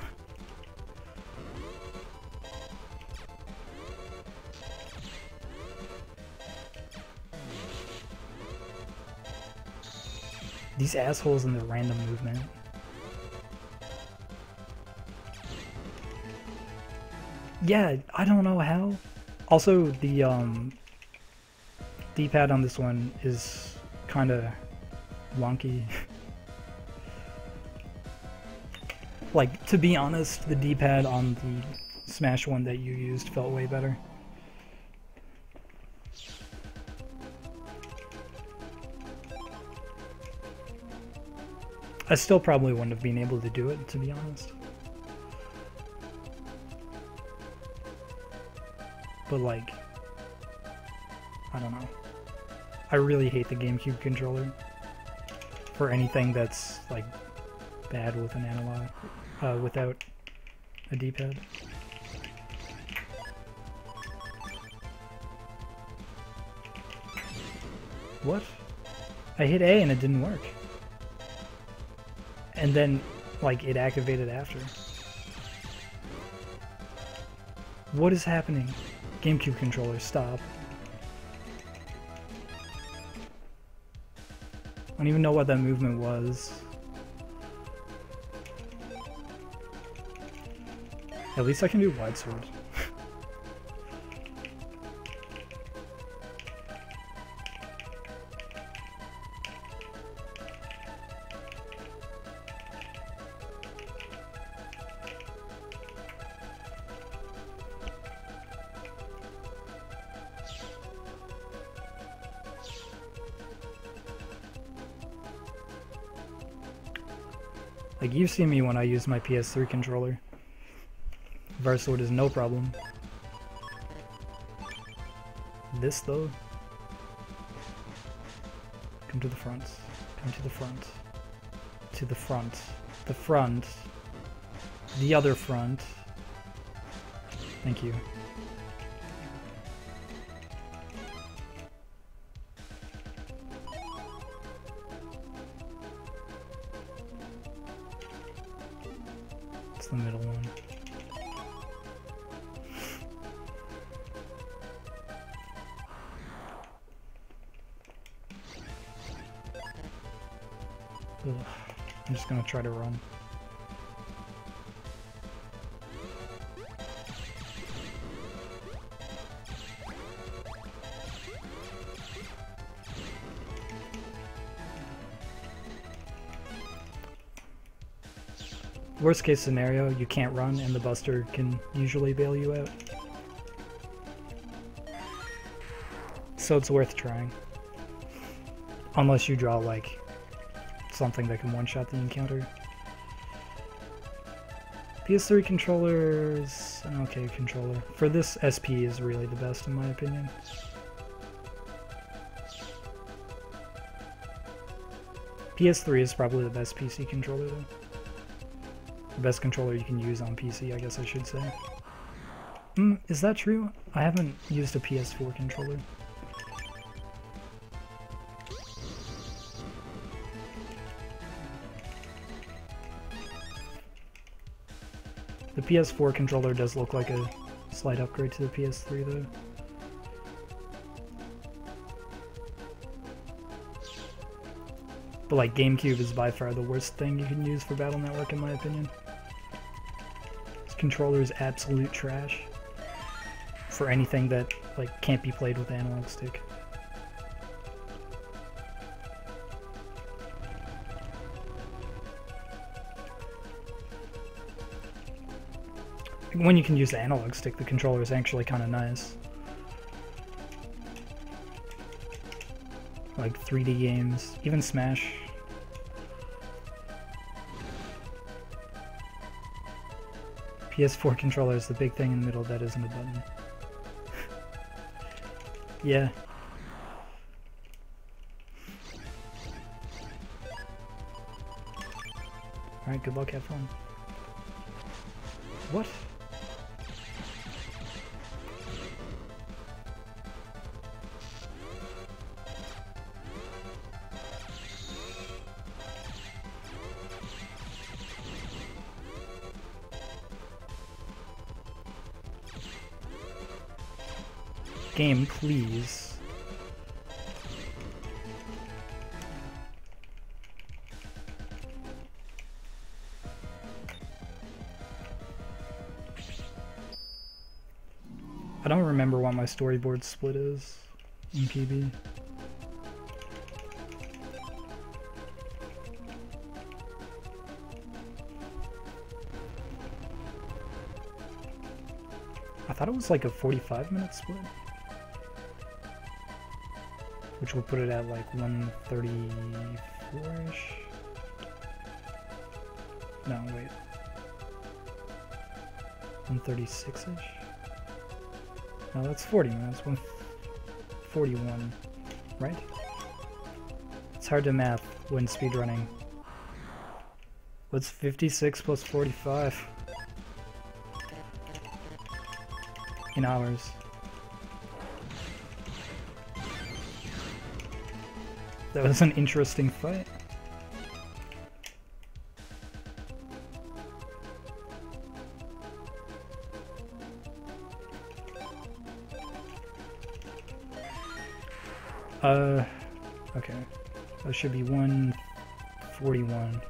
These assholes in their random movement. Yeah, I don't know how. Also, the um, D-pad on this one is kind of wonky. <laughs> Like, to be honest, the D-pad on the Smash one that you used felt way better. I still probably wouldn't have been able to do it, to be honest. But like, I don't know. I really hate the GameCube controller for anything that's like bad with an analog, uh, without a D-pad. What? I hit A and it didn't work. And then, like, it activated after. What is happening? GameCube controller, stop. I don't even know what that movement was. At least I can do wide sword. Like, you've seen me when I use my PS3 controller. Varsword is no problem. This, though... Come to the front. Come to the front. To the front. The front. The other front. Thank you. Try to run. Worst case scenario, you can't run and the buster can usually bail you out. So it's worth trying. Unless you draw like something that can one-shot the encounter. PS3 controllers, okay controller. For this, SP is really the best in my opinion. PS3 is probably the best PC controller though. The best controller you can use on PC, I guess I should say. Mm, is that true? I haven't used a PS4 controller. The PS4 controller does look like a slight upgrade to the PS3 though. But like GameCube is by far the worst thing you can use for Battle Network in my opinion. This controller is absolute trash for anything that like can't be played with analog stick. When you can use the analog stick, the controller is actually kind of nice. Like 3D games, even Smash. PS4 controller is the big thing in the middle that isn't a button. <laughs> yeah. Alright, good luck, have fun. What? game, please. I don't remember what my storyboard split is in PB. I thought it was like a 45 minute split. Which will put it at like 134-ish. No, wait. 136-ish? No, that's 40 man. That's 141, right? It's hard to math when speedrunning. What's 56 plus 45? In hours. That was an interesting fight. Uh, okay. That should be 141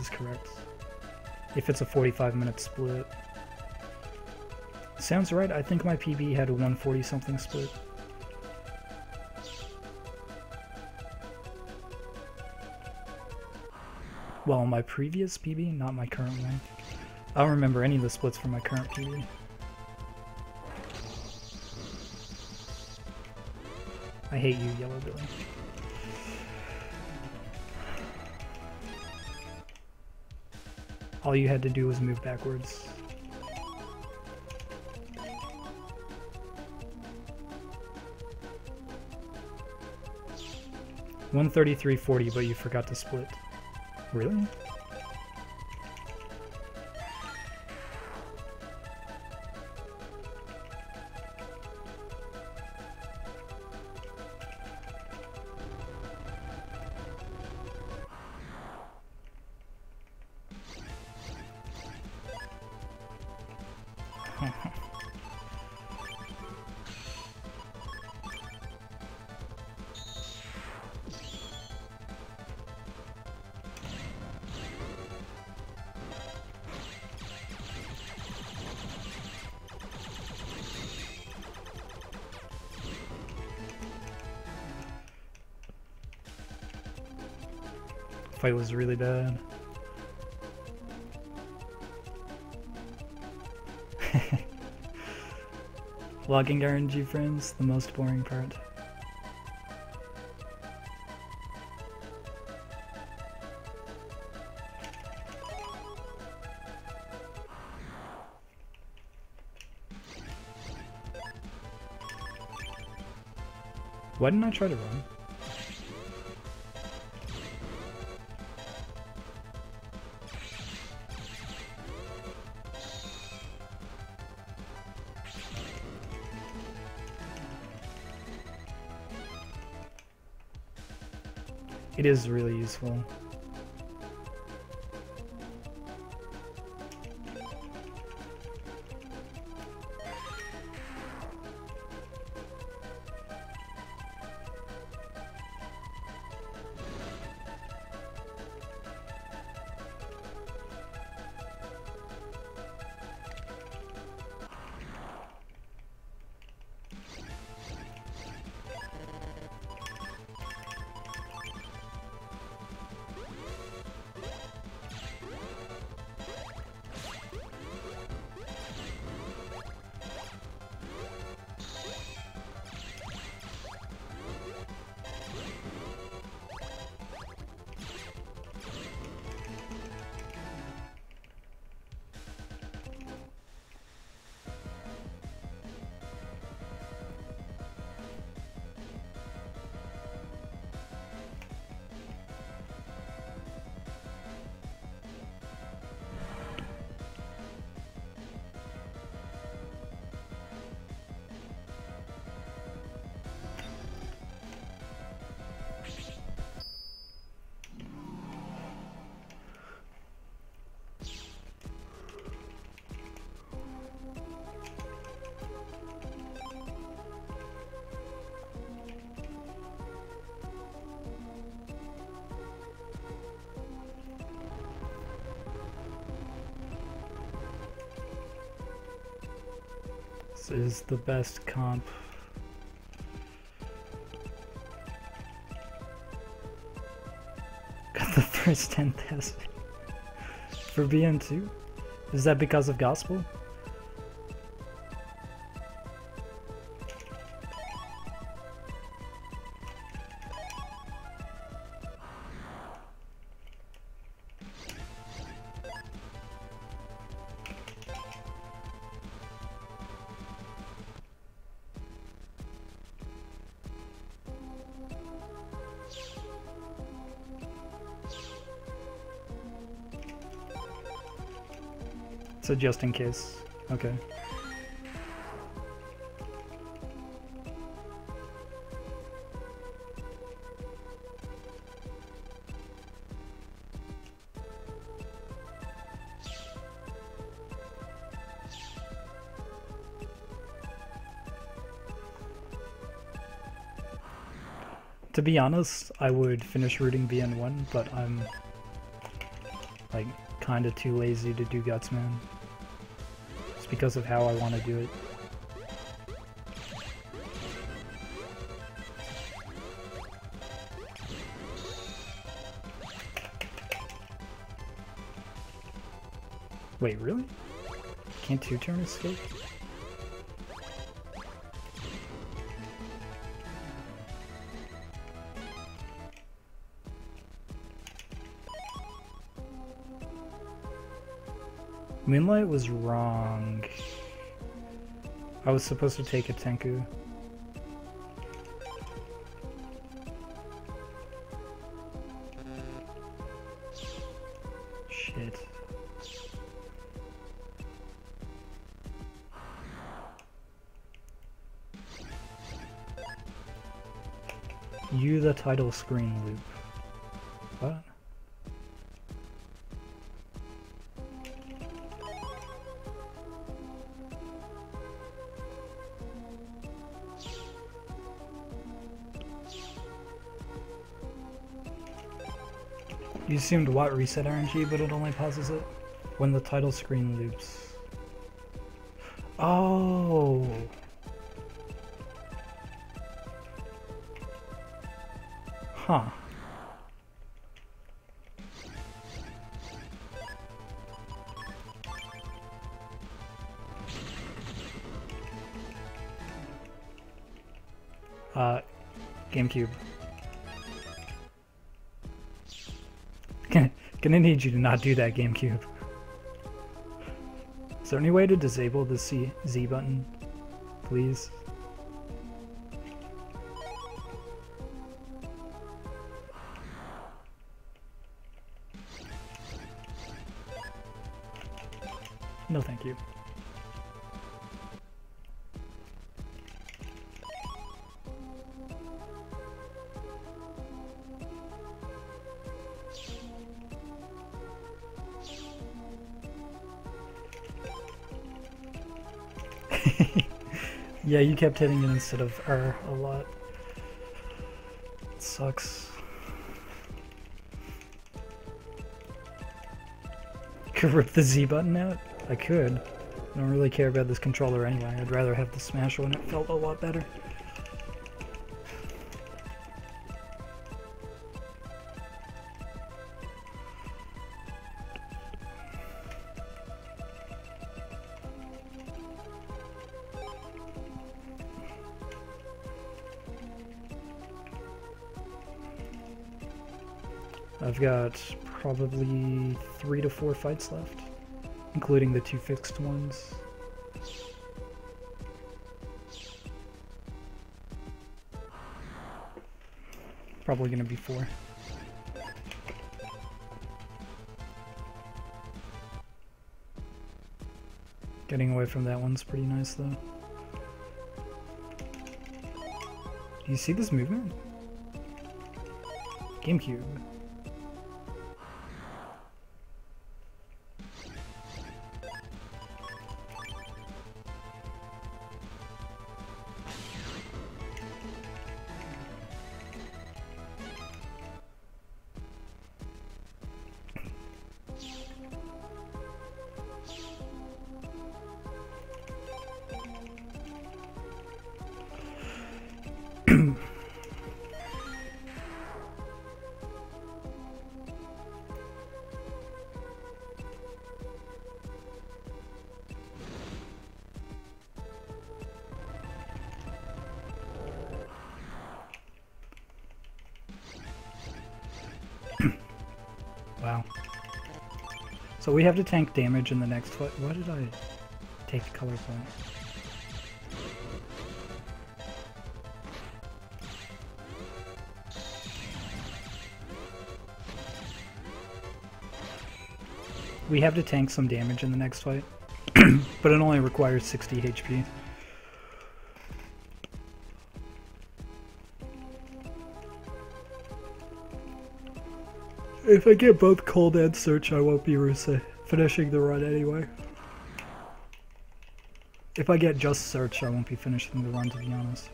is correct. If it's a 45 minute split. Sounds right, I think my PB had a 140 something split. Well, my previous PB, not my current one. I don't remember any of the splits from my current PB. I hate you, Yellow Billy. All you had to do was move backwards. One thirty-three forty, but you forgot to split. Really? Fight was really bad. <laughs> Logging RNG friends, the most boring part. Why didn't I try to run? It is really useful. The best comp. Got the <laughs> first 10,000 for BN2? Is that because of Gospel? Just in case. Okay. To be honest, I would finish rooting BN1, but I'm like kinda too lazy to do Gutsman. Because of how I want to do it. Wait, really? Can't two-turn escape? Moonlight was wrong. I was supposed to take a Tenku. Shit. You the title screen loop. You assumed what reset RNG, but it only pauses it when the title screen loops. Oh. Huh. Uh, GameCube. Gonna need you to not do that, GameCube. Is there any way to disable the C Z button, please? No, thank you. Yeah, you kept hitting it instead of R a lot. It sucks. <laughs> Could rip the Z button out? I could. I don't really care about this controller anyway. I'd rather have the Smash one. It felt a lot better. I've got probably three to four fights left, including the two fixed ones. Probably gonna be four. Getting away from that one's pretty nice though. Do you see this movement? GameCube. So we have to tank damage in the next fight. Why did I take color point? We have to tank some damage in the next fight, <clears throat> but it only requires 60 HP. If I get both cold and search, I won't be finishing the run anyway. If I get just search, I won't be finishing the run, to be honest.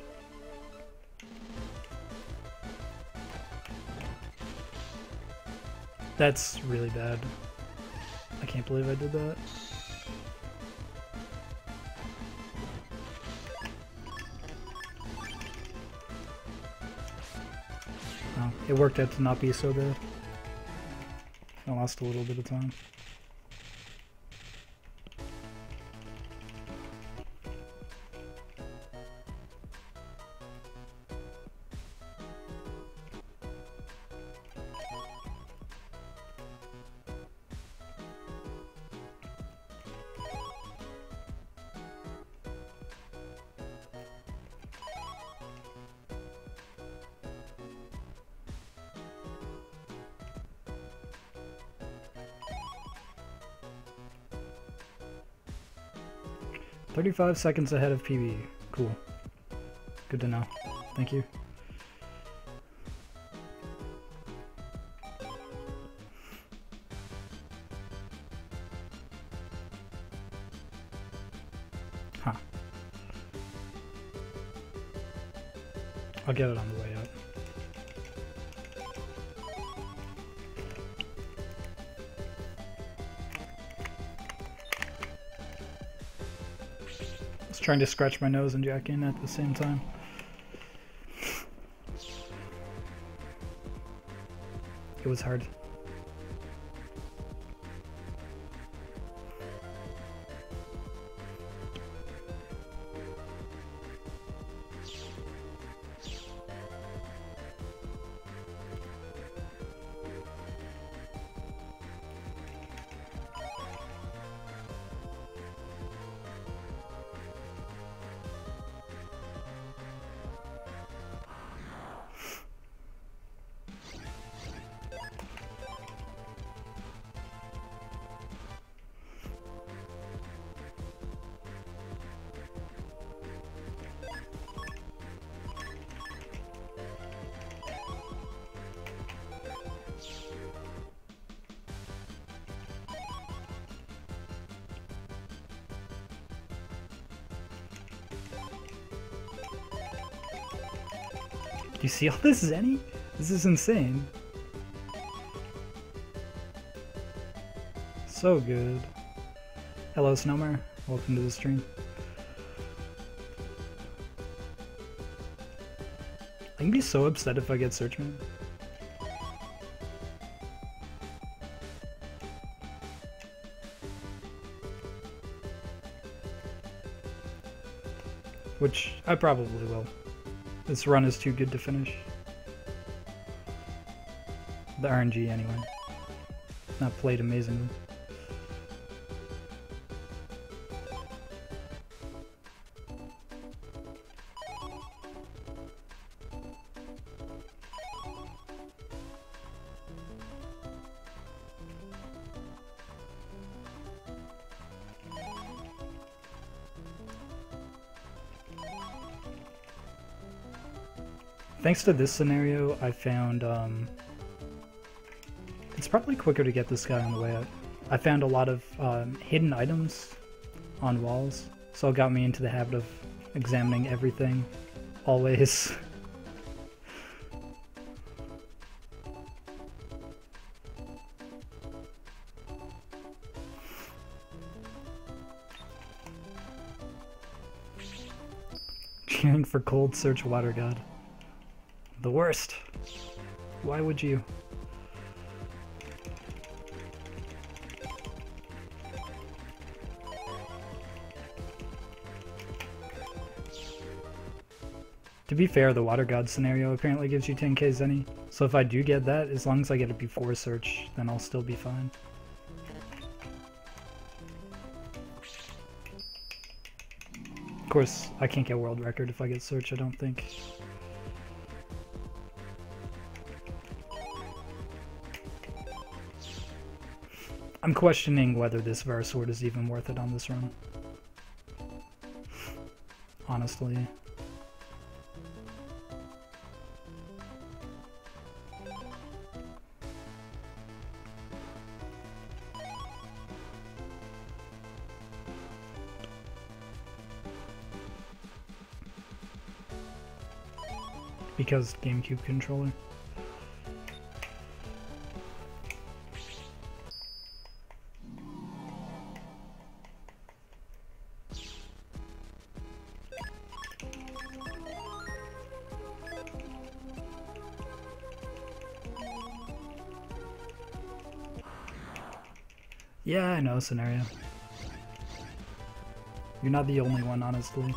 That's really bad. I can't believe I did that. Oh, it worked out to not be so bad. I lost a little bit of time. 35 seconds ahead of PB. Cool. Good to know. Thank you. Trying to scratch my nose and jack in at the same time. It was hard. See all this Zenny? This is insane. So good. Hello Snowmare, welcome to the stream. I can be so upset if I get Searchman. Which I probably will. This run is too good to finish. The RNG anyway. Not played amazingly. Thanks to this scenario, I found, um, it's probably quicker to get this guy on the way up. I found a lot of um, hidden items on walls, so it got me into the habit of examining everything, always. <laughs> Cheering for cold search water god. The worst. Why would you? To be fair, the Water God scenario apparently gives you 10k Zenny, so if I do get that, as long as I get it before search, then I'll still be fine. Of course, I can't get world record if I get search, I don't think. I'm questioning whether this Varsword is even worth it on this run. Honestly. Because GameCube controller. Know scenario. You're not the only one, honestly.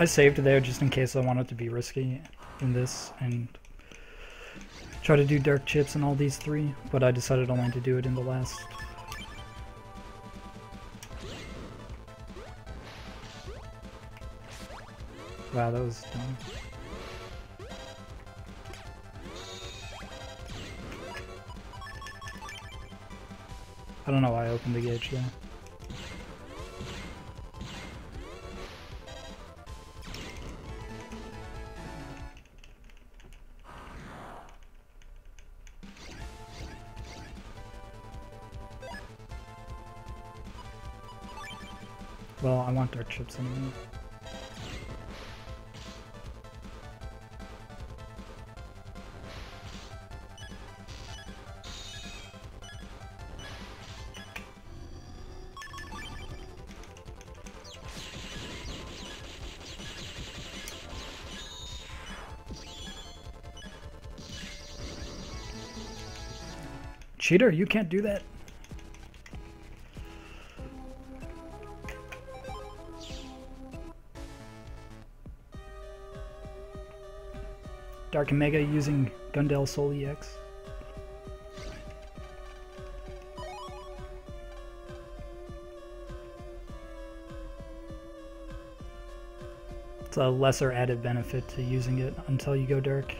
I saved there just in case I wanted to be risky in this and try to do dark chips in all these three, but I decided only to do it in the last. Wow, that was dumb. I don't know why I opened the gauge yeah. Well, I want dark chips anyway. Cheater, you can't do that. Dark Omega using Gun Del Sol EX. It's a lesser added benefit to using it until you go dark.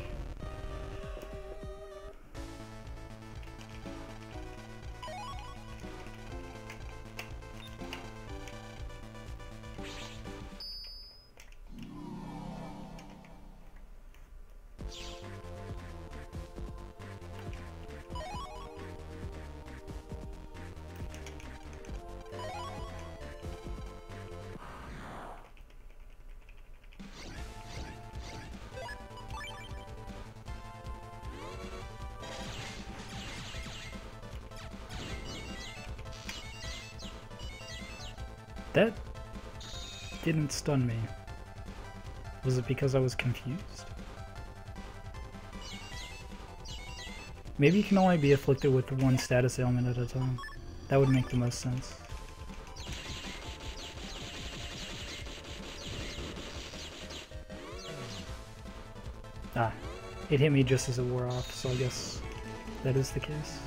Stun me. Was it because I was confused? Maybe you can only be afflicted with one status ailment at a time. That would make the most sense. Ah, it hit me just as it wore off, so I guess that is the case.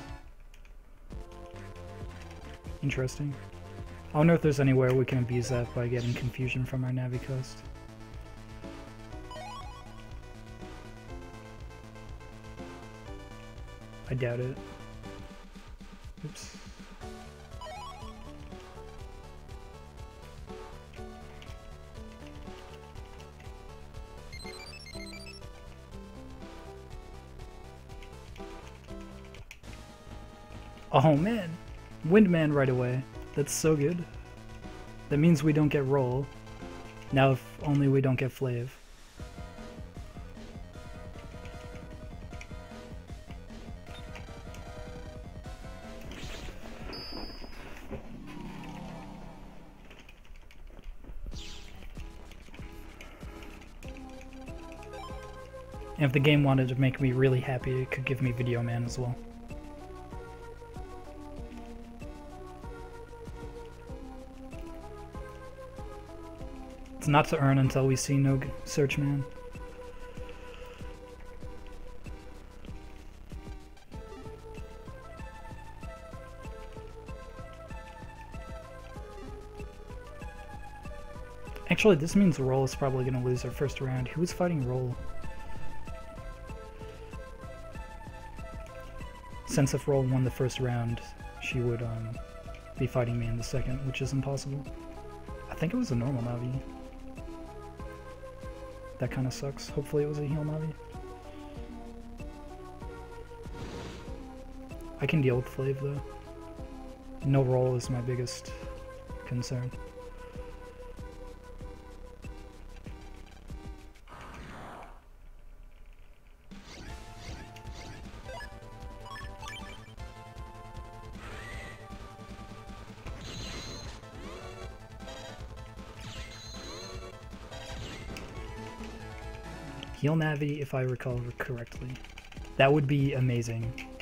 Interesting. I wonder if there's anywhere we can abuse that by getting confusion from our Navicust. I doubt it. Oops. Oh man, Windman right away. That's so good. That means we don't get roll. Now if only we don't get flav. And if the game wanted to make me really happy, it could give me Video Man as well. It's not to earn until we see no Searchman. Actually, this means Roll is probably going to lose her first round. Who is fighting Roll? Since if Roll won the first round, she would um, be fighting me in the second, which is impossible. I think it was a normal Navi. That kind of sucks. Hopefully it was a heal Navi. I can deal with Flav though. No roll is my biggest concern. Heal Navi, if I recall correctly. That would be amazing.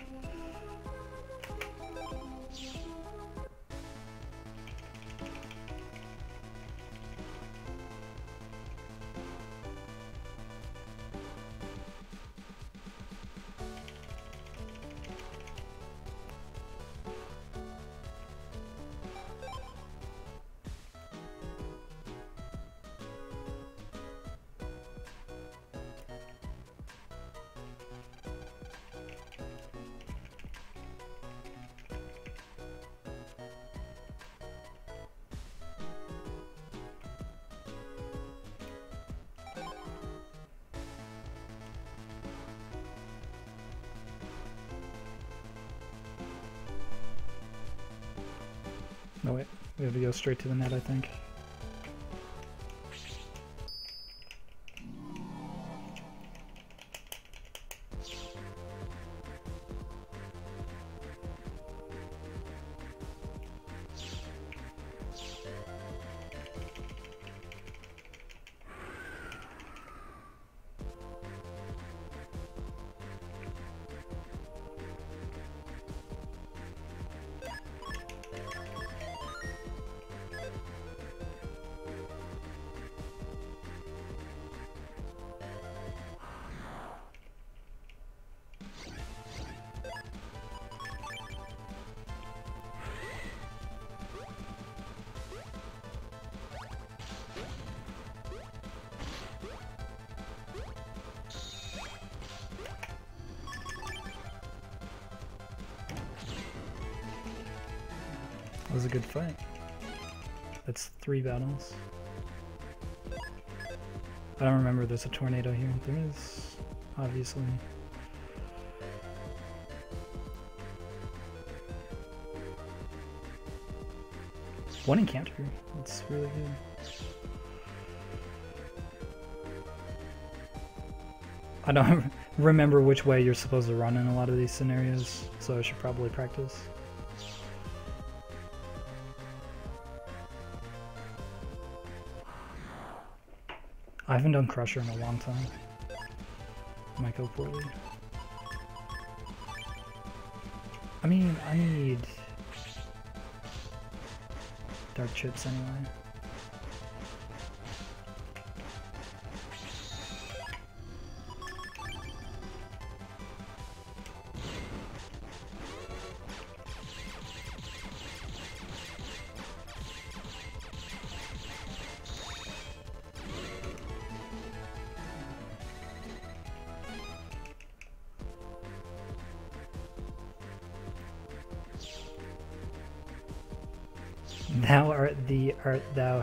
Straight to the net I think. Fight. That's three battles. I don't remember there's a tornado here. There is, obviously. One encounter. That's really good. I don't <laughs> remember which way you're supposed to run in a lot of these scenarios, so I should probably practice. I haven't done Crusher in a long time. Might go poorly. I mean, I need dark chips anyway.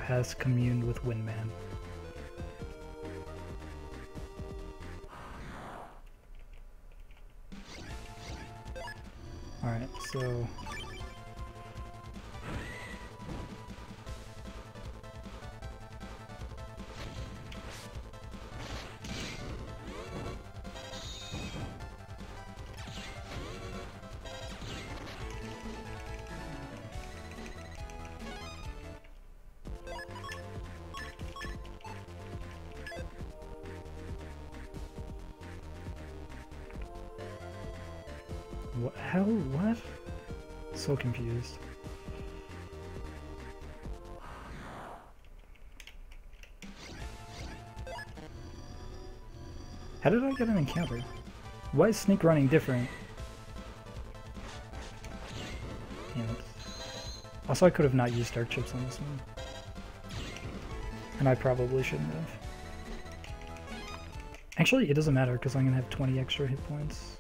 Hast communed with Windman. How did I get an encounter? Why is sneak running different? Damn it. Also, I could have not used dark chips on this one. And I probably shouldn't have. Actually, it doesn't matter because I'm going to have 20 extra hit points.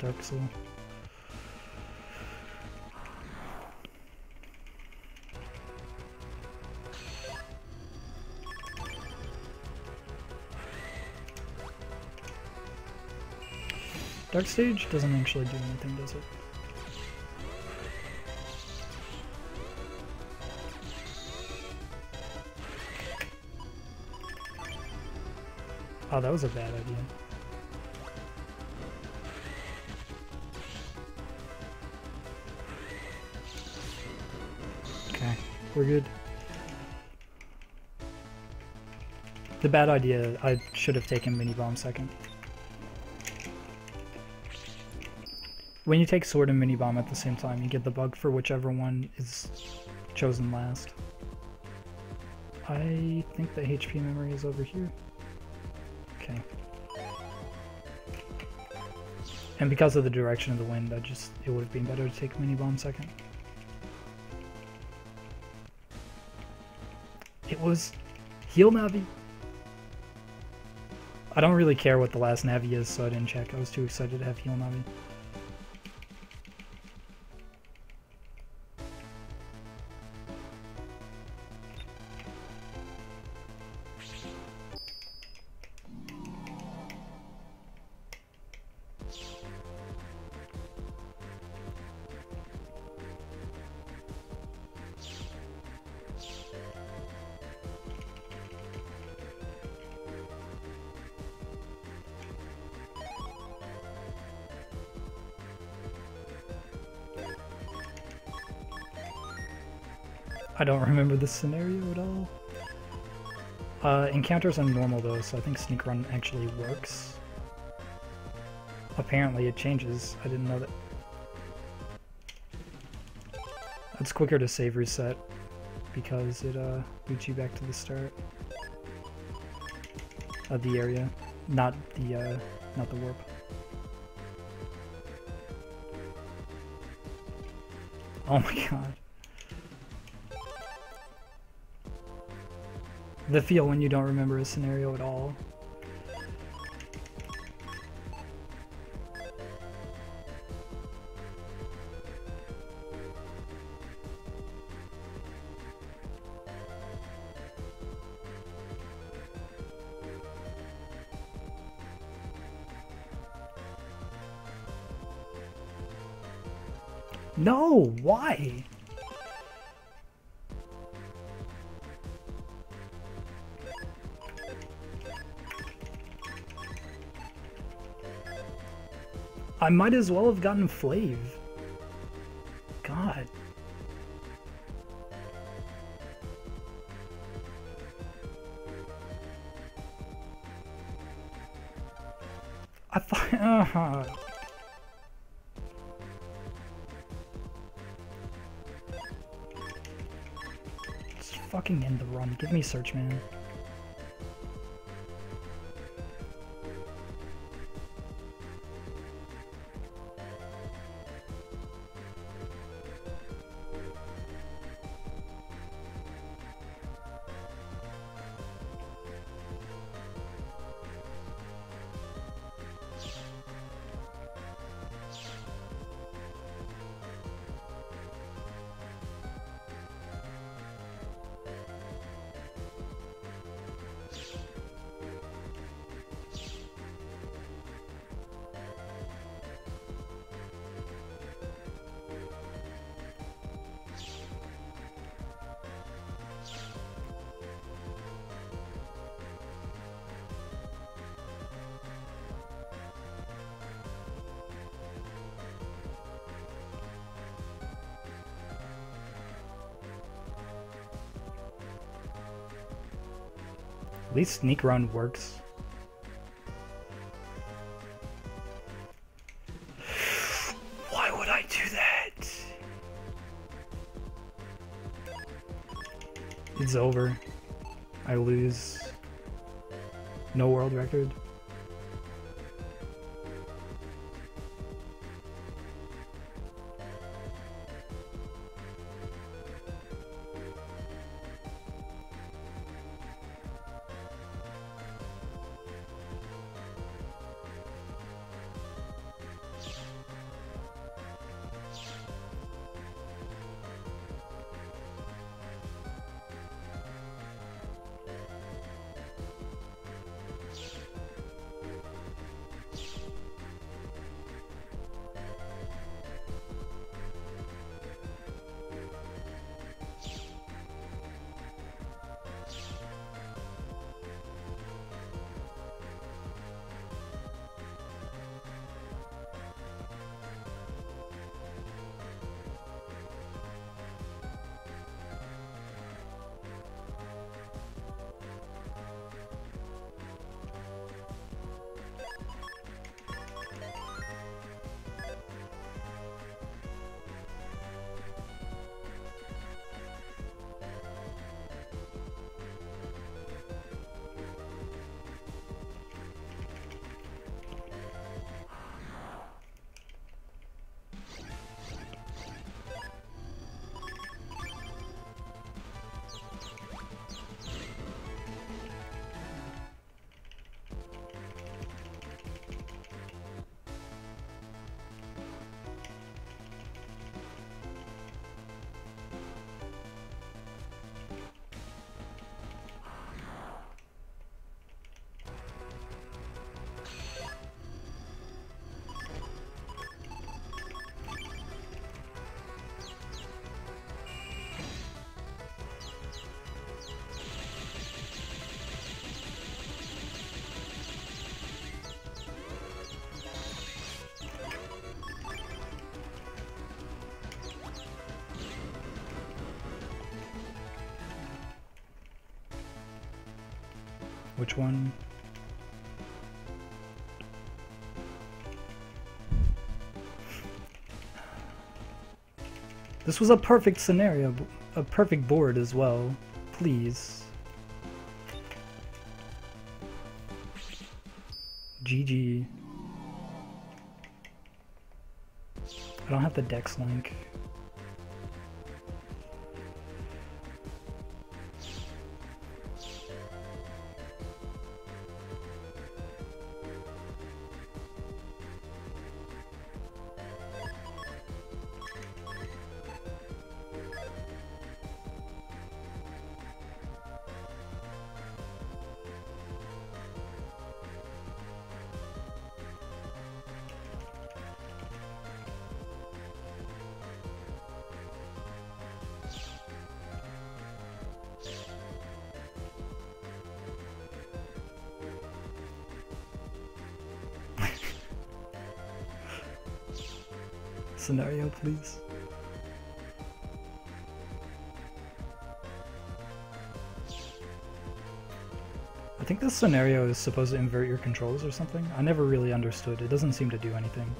Dark Soul. Dark Stage doesn't actually do anything, does it? Oh, that was a bad idea. We're good. The bad idea, I should have taken Mini Bomb second. When you take Sword and Mini Bomb at the same time, you get the bug for whichever one is chosen last. I think the HP memory is over here. Okay. And because of the direction of the wind, I just it would have been better to take Mini Bomb second. Was Heal Navi. I don't really care what the last Navi is, so I didn't check. I was too excited to have Heal Navi. Remember this scenario at all. Uh, encounters are normal though, so I think Sneak Run actually works. Apparently it changes. I didn't know that. It's quicker to save reset because it uh, boots you back to the start of the area, not the uh, not the warp. Oh my <laughs> god. The feel when you don't remember a scenario at all. No, why? Might as well have gotten Flav. God. I thought... <laughs> Uh, just fucking end the run. Give me search, man. At least sneak run works. Why would I do that? It's over. I lose. No world record. Which one? This was a perfect scenario, a perfect board as well. Please. GG. I don't have the dex link. Scenario, please? I think this scenario is supposed to invert your controls or something. I never really understood. It doesn't seem to do anything.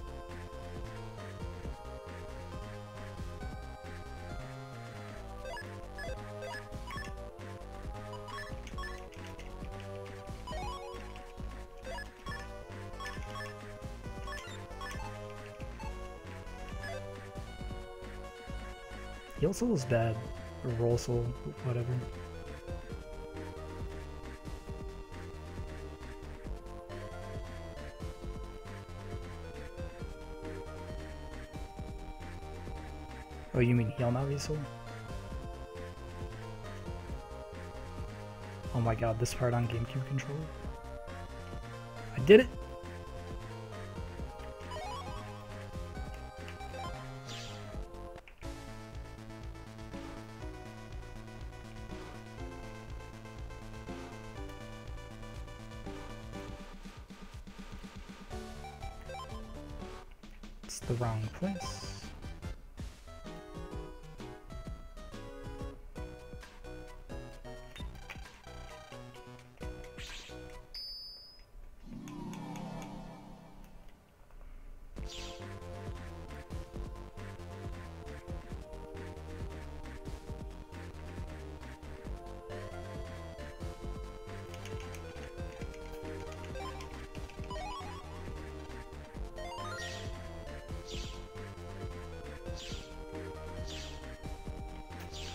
Soul is bad. Or Roll Soul, whatever. Oh, you mean Heal Soul? Oh my god, this part on GameCube controller? I did it!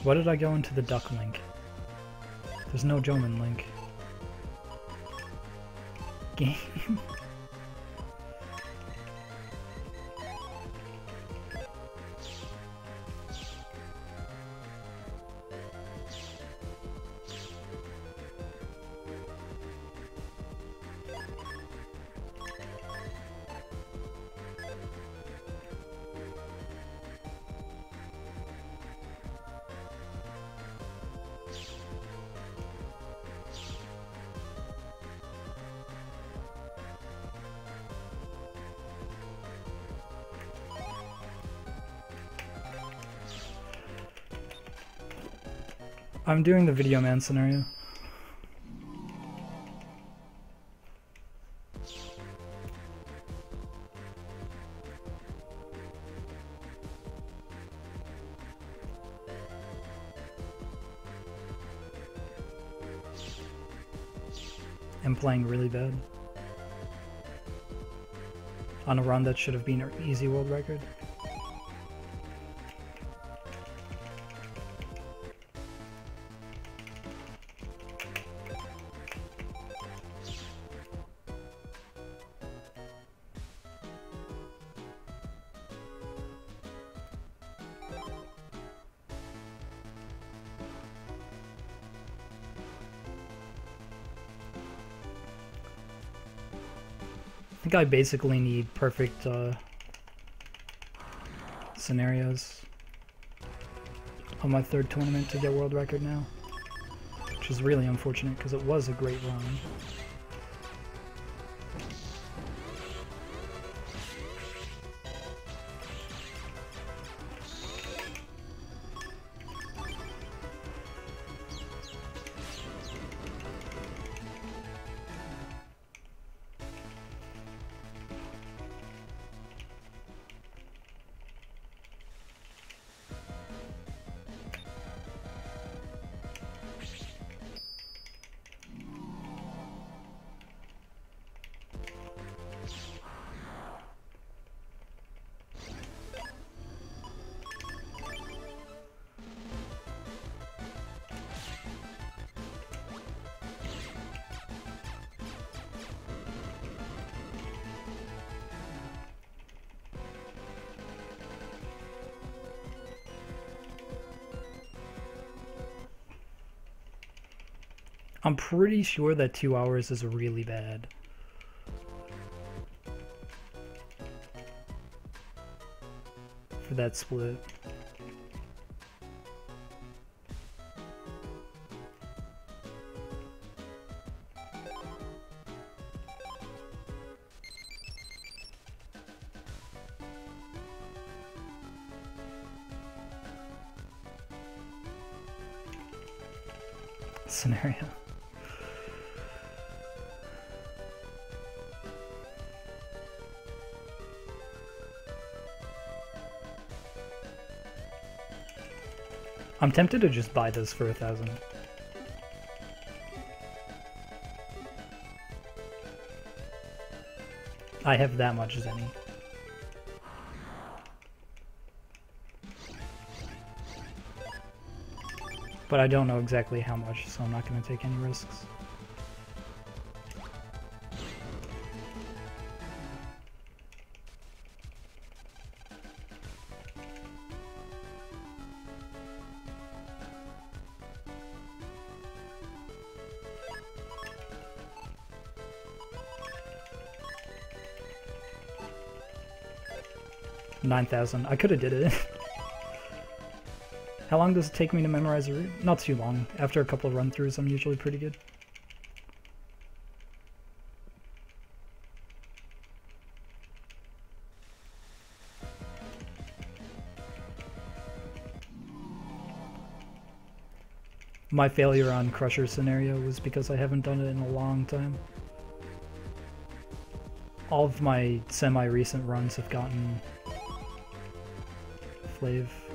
Why did I go into the duck link? There's no Joman link. Game. <laughs> I'm doing the video man scenario. I'm playing really bad. On a run that should have been an easy world record. I basically need perfect uh, scenarios on my third tournament to get world record now. Which is really unfortunate because it was a great run. Pretty sure that two hours is really bad. For that split. I'm tempted to just buy this for a thousand. I have that much Zenny. But I don't know exactly how much, so I'm not going to take any risks. 9,000. I could have did it. <laughs> How long does it take me to memorize a route? Not too long. After a couple of run-throughs, I'm usually pretty good. My failure on Crusher scenario was because I haven't done it in a long time. All of my semi-recent runs have gotten Flav.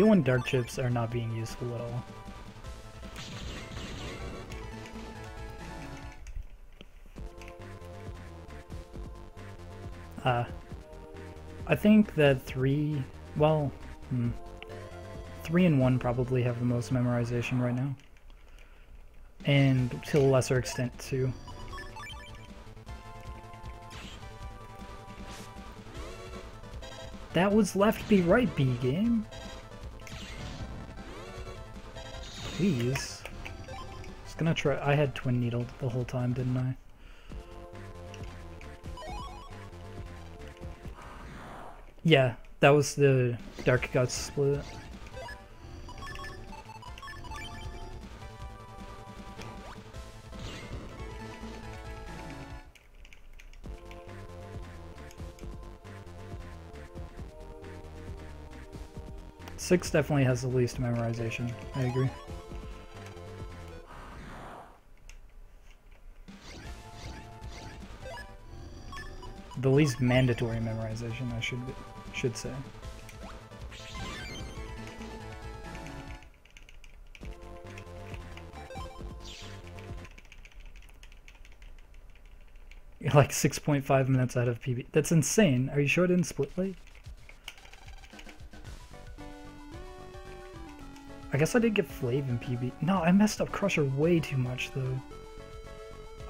Fuel and dark chips are not being useful at all. Uh, I think that three, well, hmm, three and one probably have the most memorization right now. And to a lesser extent two. That was left B right B game. Please. Just gonna try. I had twin needled the whole time, didn't I? Yeah, that was the Dark Guts split. Six definitely has the least memorization, I agree. Least mandatory memorization, I should should say. You're like 6.5 minutes out of PB. That's insane. Are you sure it didn't split late? I guess I did get Flav in PB. No, I messed up Crusher way too much, though.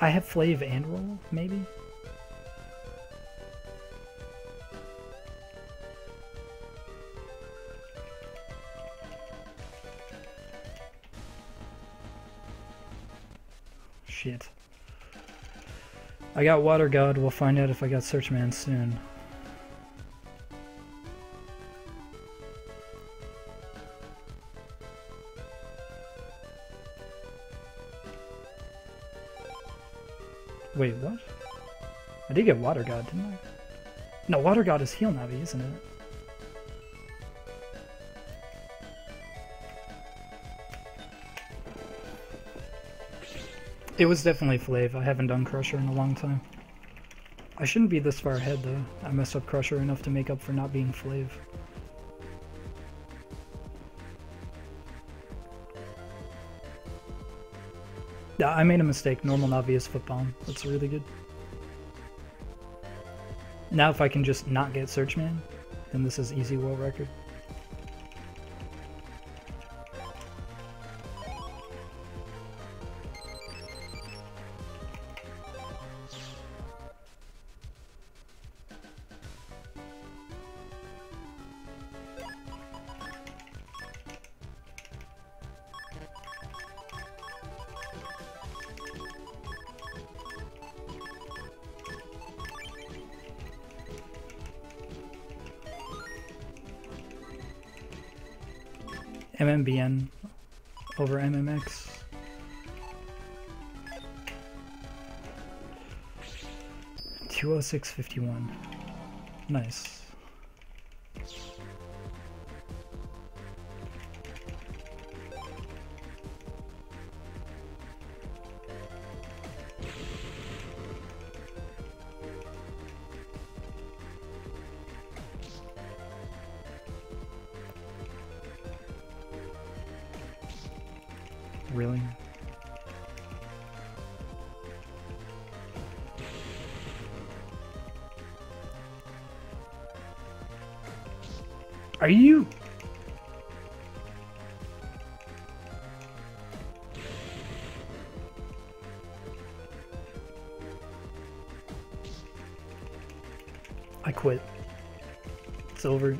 I have Flav and Roll, maybe? I got Water God. We'll find out if I got Searchman soon. Wait, what? I did get Water God, didn't I? No, Water God is Heel Navi, isn't it? It was definitely Flav. I haven't done Crusher in a long time. I shouldn't be this far ahead though. I messed up Crusher enough to make up for not being Flav. Yeah, I made a mistake. Normal Navi is Foot Bomb. That's really good. Now if I can just not get Searchman, then this is easy world record. 651. Nice. It's over.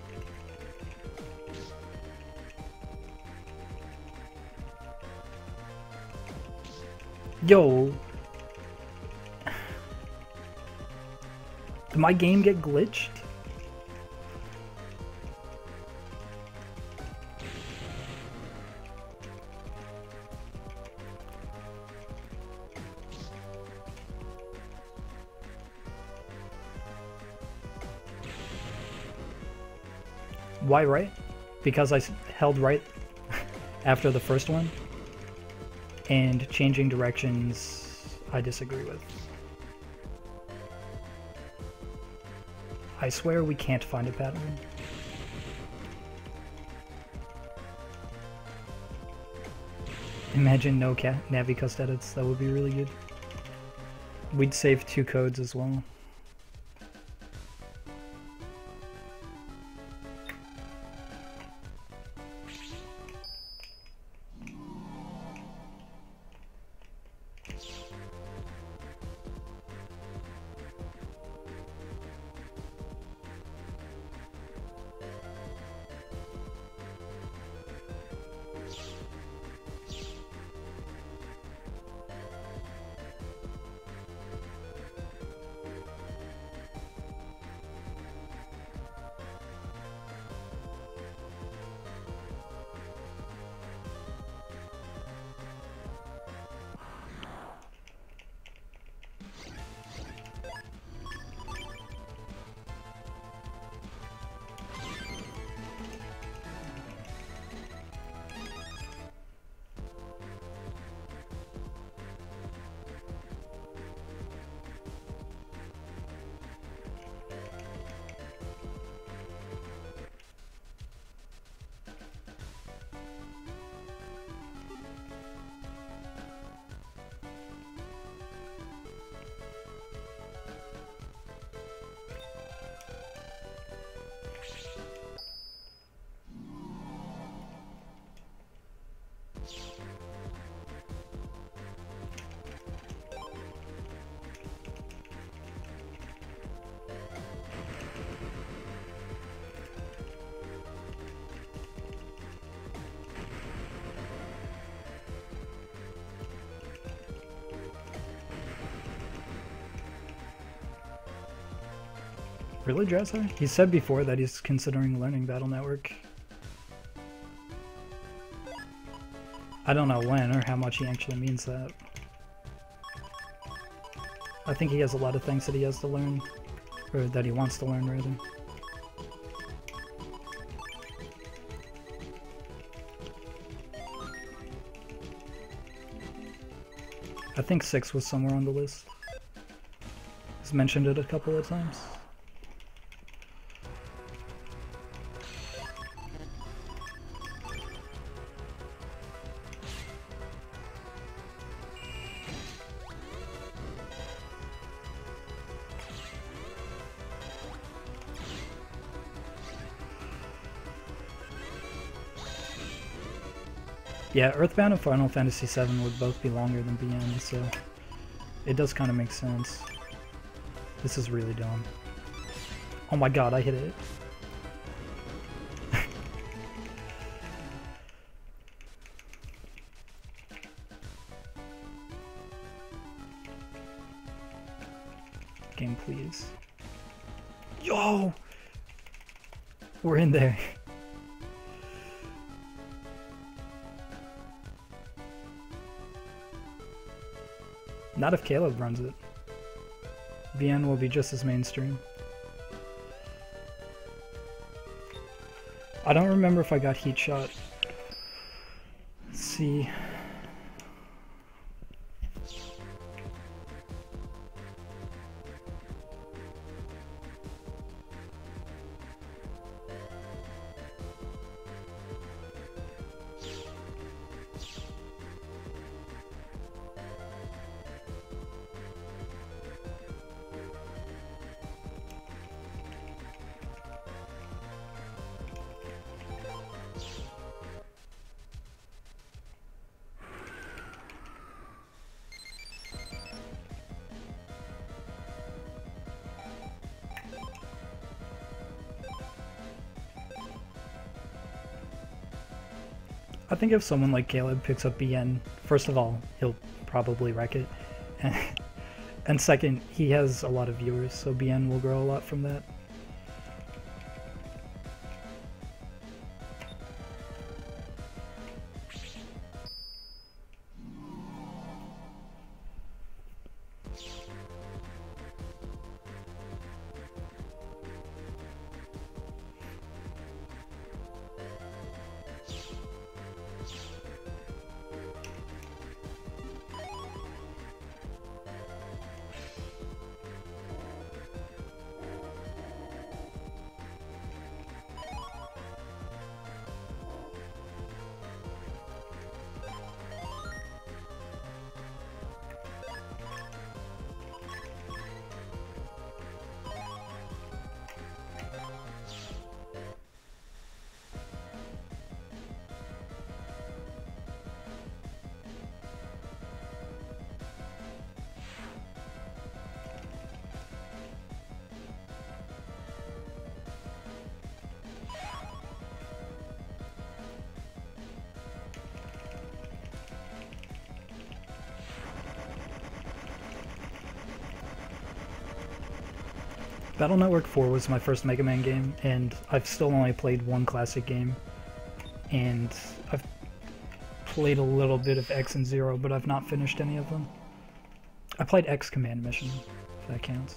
Yo. Did my game get glitched? Why right? Because I held right <laughs> after the first one? and changing directions I disagree with. I swear we can't find a pattern. Imagine no Navicust edits, that would be really good. We'd save two codes as well. Dresser? He said before that he's considering learning Battle Network. I don't know when or how much he actually means that. I think he has a lot of things that he has to learn, or that he wants to learn, rather. I think 6 was somewhere on the list. He's mentioned it a couple of times. Yeah, Earthbound and Final Fantasy VII would both be longer than BN, so it does kind of make sense. This is really dumb. Oh my god, I hit it. <laughs> Game, please. Yo! We're in there. Not if Caleb runs it. BN will be just as mainstream. I don't remember if I got heat shot. Let's see. Think if someone like Caleb picks up BN, first of all, he'll probably wreck it. And, <laughs> and second, he has a lot of viewers, so BN will grow a lot from that. Battle Network 4 was my first Mega Man game, and I've still only played one classic game. And I've played a little bit of X and Zero, but I've not finished any of them. I played X Command Mission, if that counts.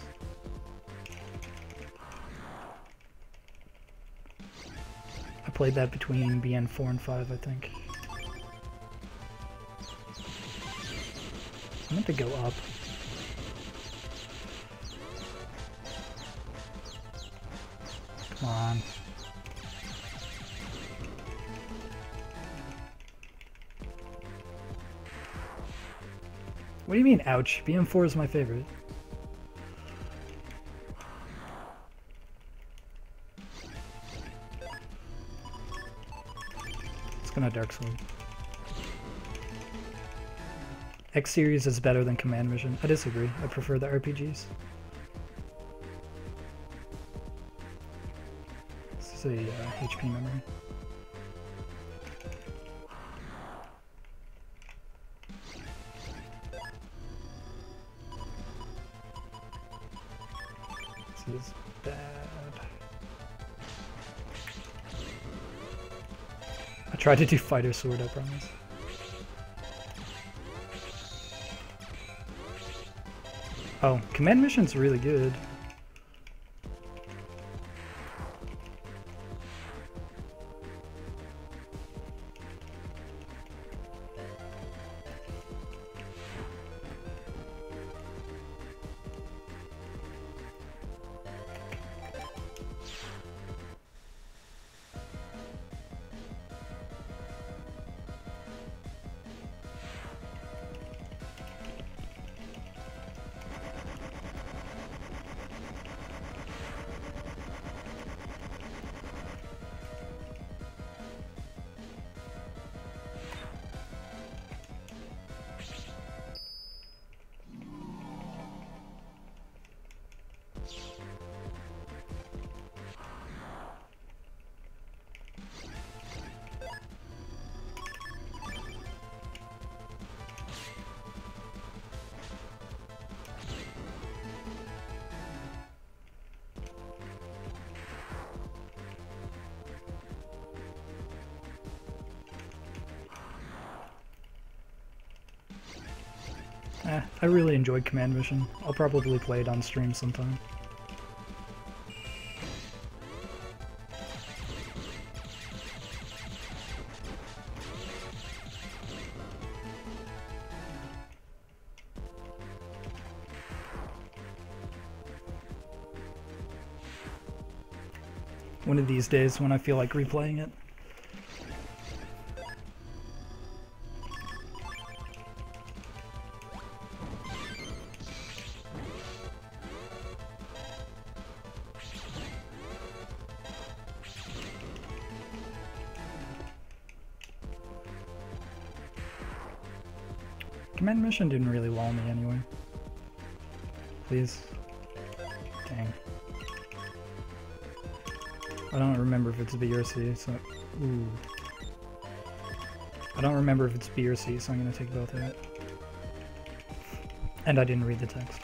I played that between BN 4 and 5, I think. I meant to go up. What do you mean, ouch? BN4 is my favorite. It's gonna Dark Sword. X series is better than Command Mission. I disagree. I prefer the RPGs. Is a uh, HP memory. Tried to do fighter sword, I promise. Oh, command mission's really good. I really enjoyed Command Mission. I'll probably play it on stream sometime. One of these days when I feel like replaying it. Mission didn't really wall me anyway. Please. Dang. I don't remember if it's B or C, so... Ooh. I don't remember if it's B or C, so I'm gonna take both of it. And I didn't read the text.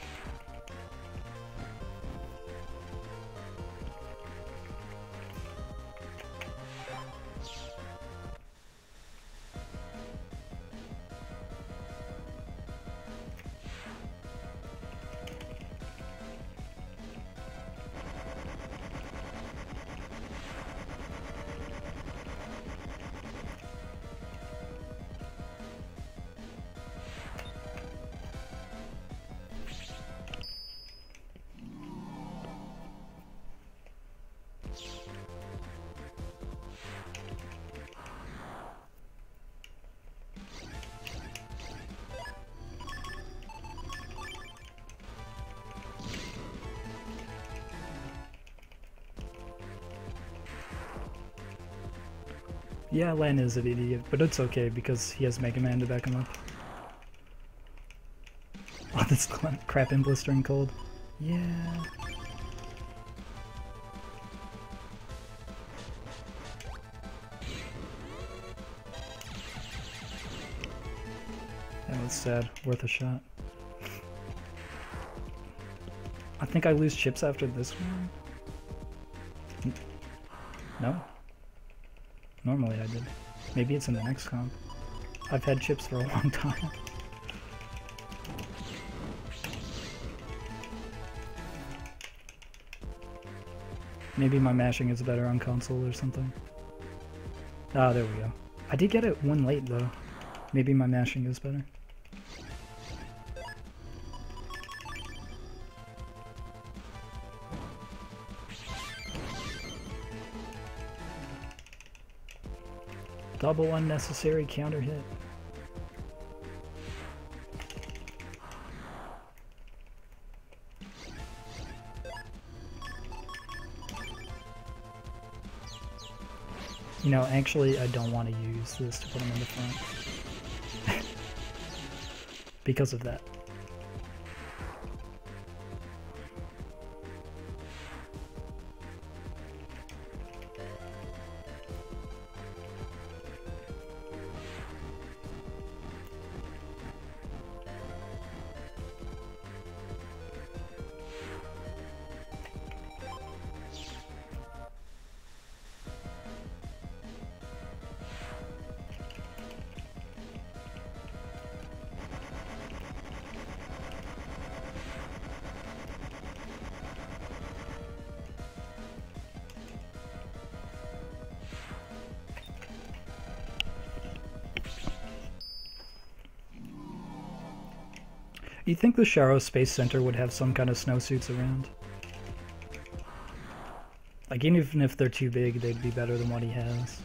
Yeah, Lan is an idiot, but it's okay because he has Mega Man to back him up. <laughs> Oh, this crap in blistering cold. Yeah. That was sad. Worth a shot. <laughs> I think I lose chips after this one. Normally I did. Maybe it's in the next comp. I've had chips for a long <laughs> time. Maybe my mashing is better on console or something. Ah, there we go. I did get it one late though. Maybe my mashing is better. Double unnecessary counter hit. You know, actually, I don't want to use this to put him in the front. <laughs> because of that. Do you think the Sharo Space Center would have some kind of snowsuits around? Like, even if they're too big, they'd be better than what he has.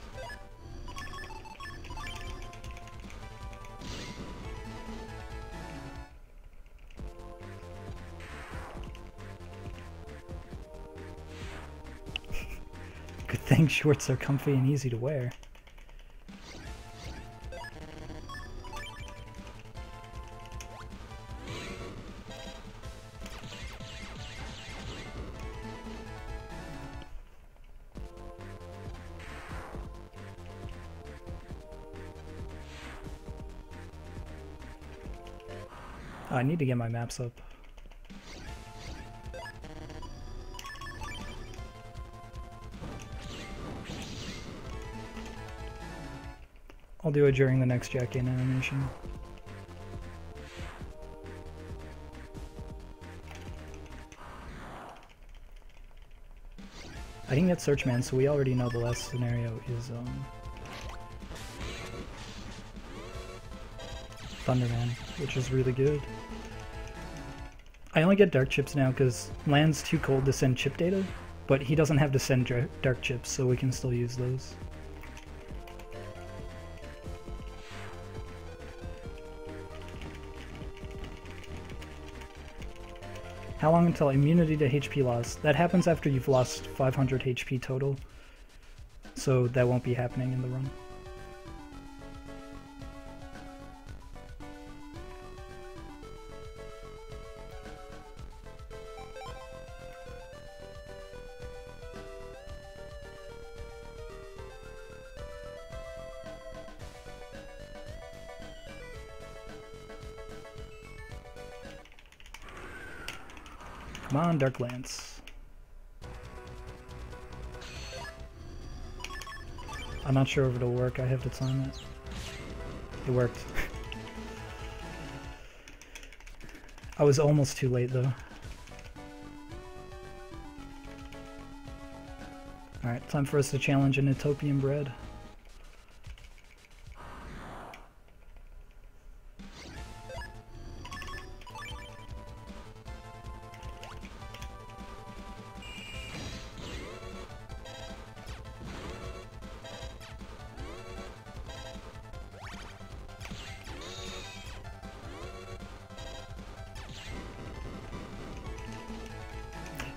<laughs> Good thing shorts are comfy and easy to wear. Need to get my maps up. I'll do it during the next Jack in animation. I didn't get Searchman, so we already know the last scenario is um, Thunderman, which is really good. I only get dark chips now because Lan's too cold to send chip data, but he doesn't have to send dark chips, so we can still use those. How long until immunity to HP loss? That happens after you've lost 500 HP total, so that won't be happening in the run. On, Dark Lance. I'm not sure if it'll work. I have to time it. It worked. <laughs> I was almost too late though. Alright, time for us to challenge a Netopian bread.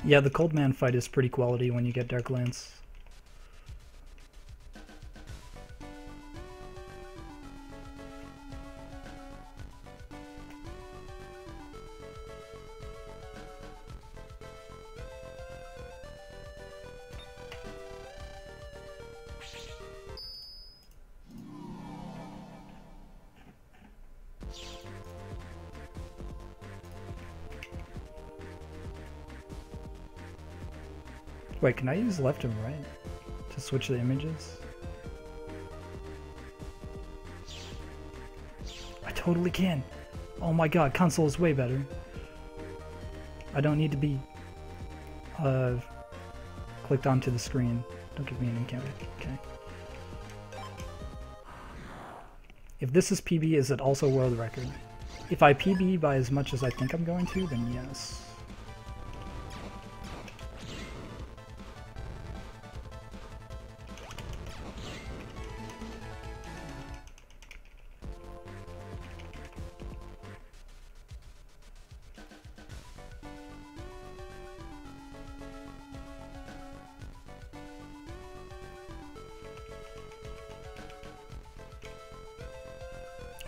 Yeah, the Coldman fight is pretty quality when you get Dark Lance. Wait, can I use left and right to switch the images? I totally can. Oh my god, console is way better. I don't need to be uh, clicked onto the screen. Don't give me an encounter. Okay. If this is PB, is it also world record? If I PB by as much as I think I'm going to, then yes.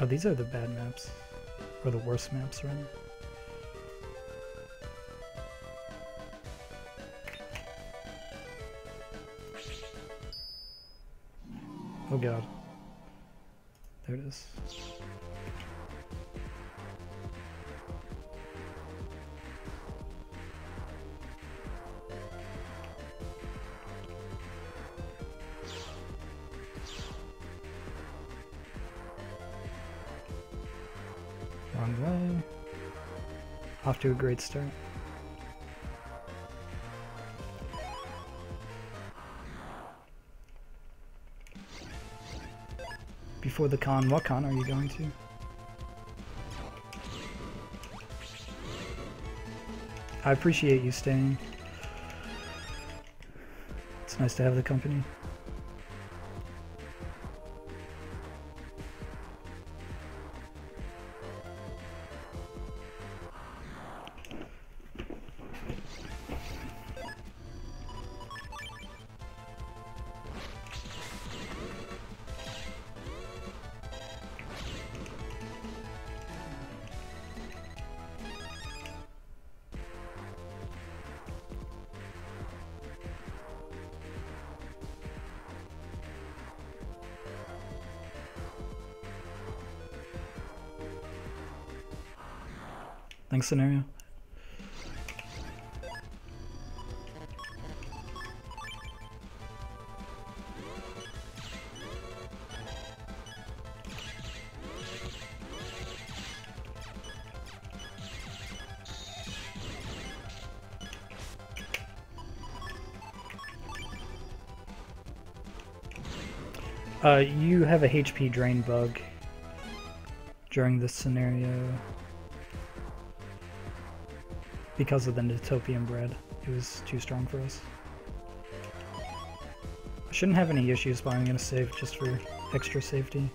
These are the bad maps. Or the worst maps, rather. Oh god. There it is. Off to a great start. Before the con, what con are you going to? I appreciate you staying. It's nice to have the company. Scenario. Uh, you have a HP drain bug during this scenario because of the Netopian bread. It was too strong for us. I shouldn't have any issues, but I'm gonna save just for extra safety.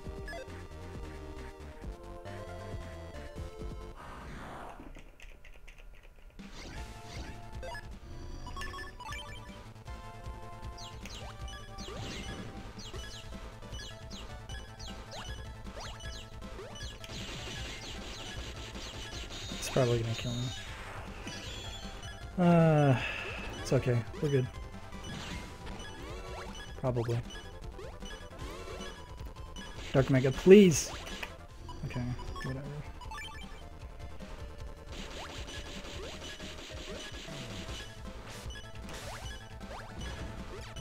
We're good. Probably. Dark Mega, please! Okay, whatever.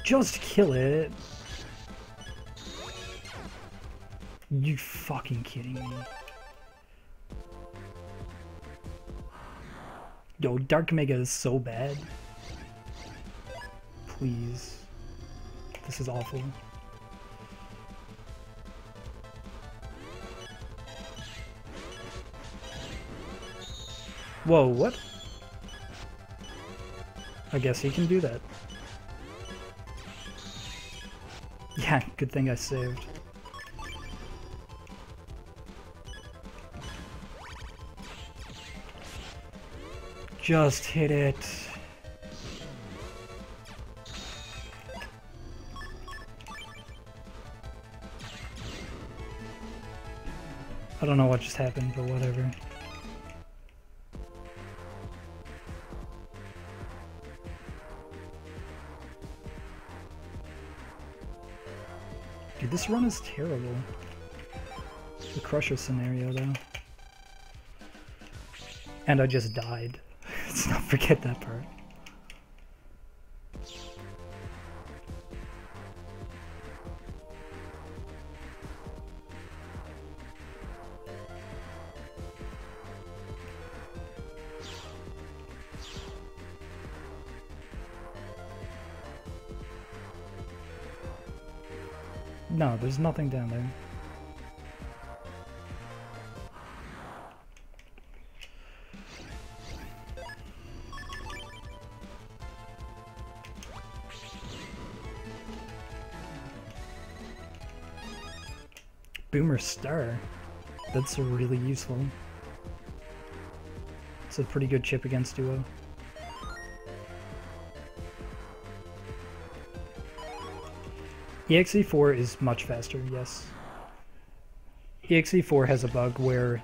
Just kill it! You fucking kidding me? Yo, Dark Mega is so bad. Please. This is awful. Whoa, what? I guess he can do that. <laughs> Yeah, good thing I saved. Just hit it. Don't know what just happened, but whatever. Dude, this run is terrible. The Crusher scenario, though. And I just died. <laughs> Let's not forget that part. There's nothing down there. Boomer Star. That's a really useful. It's a pretty good chip against Duo. EXE4 is much faster, yes. EXE4 has a bug where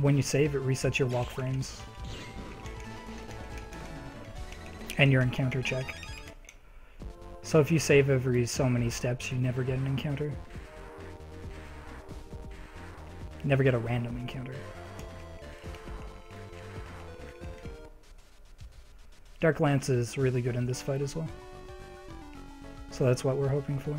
when you save, it resets your walk frames. And your encounter check. So if you save every so many steps, you never get an encounter. Never get a random encounter. Dark Lance is really good in this fight as well. So that's what we're hoping for.